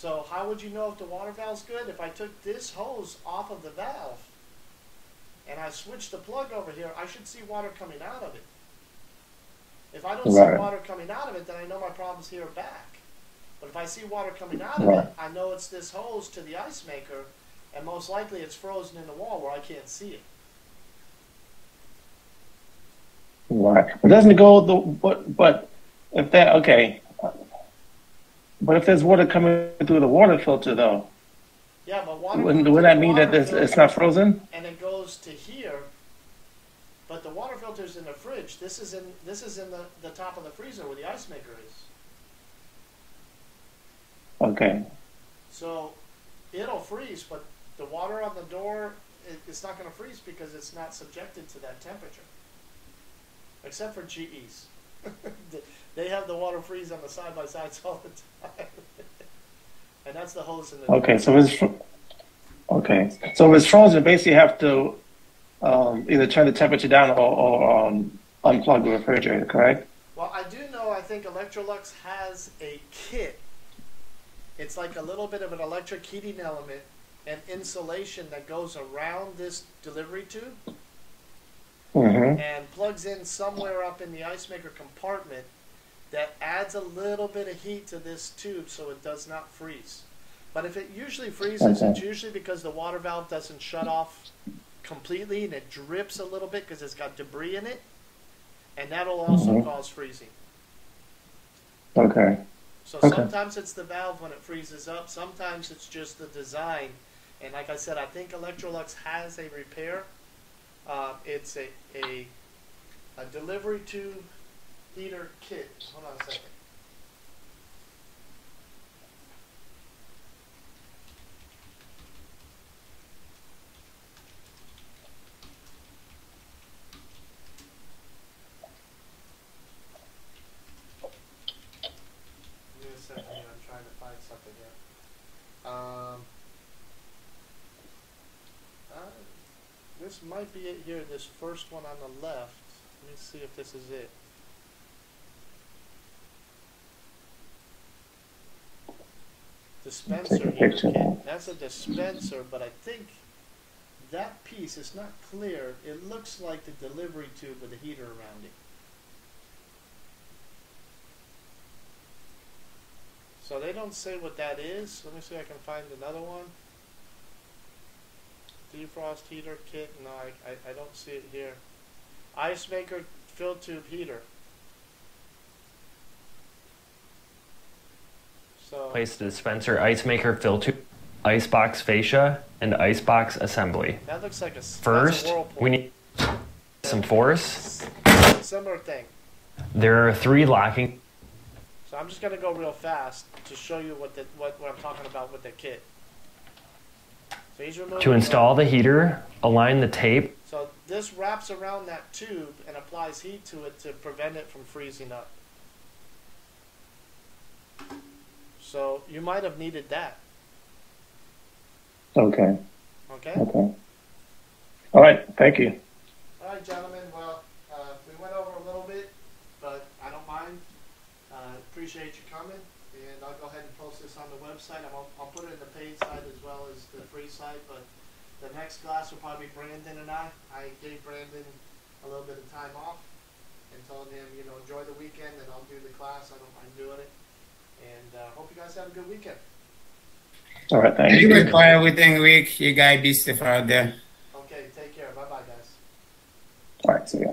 So how would you know if the water valve's good? If I took this hose off of the valve and I switched the plug over here, I should see water coming out of it. If I don't see water coming out of it, then I know my problem's here back. But if I see water coming out of Right. it, I know it's this hose to the ice maker, and most likely it's frozen in the wall where I can't see it. Right. But doesn't it go the but but if that okay. But if there's water coming through the water filter though, Yeah, but water. wouldn't, would that mean that it's, it's not frozen? And it goes to here, but the water filter's in the fridge. This is in this is in the, the top of the freezer where the ice maker is. Okay. So it'll freeze, but the water on the door, it, it's not going to freeze because it's not subjected to that temperature. Except for GEs. they have the water freeze on the side by sides all the time. and that's the hose in the Okay. So it's okay. So it's frozen, basically you have to um, either turn the temperature down or, or um, unplug the refrigerator. Correct? Well, I do know. I think Electrolux has a kit. It's like a little bit of an electric heating element and insulation that goes around this delivery tube Mm-hmm. and plugs in somewhere up in the ice maker compartment that adds a little bit of heat to this tube so it does not freeze. But if it usually freezes, Okay. it's usually because the water valve doesn't shut off completely and it drips a little bit because it's got debris in it, and that'll also Mhm. cause freezing. Okay. So Okay. sometimes it's the valve when it freezes up. Sometimes it's just the design. And like I said, I think Electrolux has a repair. Uh, it's a, a a delivery tube heater kit. Hold on a second. Give me a second here. I'm trying to find something here. Um, uh, this might be it here. This first one on the left. Let me see if this is it. Dispenser Take a heater picture. kit. That's a dispenser, but I think that piece is not clear. It looks like the delivery tube with a heater around it. So they don't say what that is. Let me see if I can find another one. Defrost heater kit. No, I, I, I don't see it here. Ice maker fill tube heater. Place dispenser, ice maker, filter, ice box fascia, and ice box assembly. that looks like a a First, whirlpool. we need some force. similar thing. There are three locking So I'm just gonna go real fast to show you what the what, what I'm talking about with the kit. So to install the heater. Align the tape So this wraps around that tube and applies heat to it to prevent it from freezing up. So you might have needed that. Okay. Okay. Okay. All right. Thank you. All right, gentlemen. Well, uh, we went over a little bit, but I don't mind. Uh, appreciate you coming, and I'll go ahead and post this on the website. I'm, I'll, I'll put it in the paid site as well as the free site. But the next class will probably be Brandon and I. I gave Brandon a little bit of time off and told him, you know, enjoy the weekend, and I'll do the class. I don't mind doing it. And uh, hope you guys have a good weekend. All right. Thank Thank you. you for everything, Rick. You guys be safe out there. Okay, take care. Bye bye, guys. All right. See ya.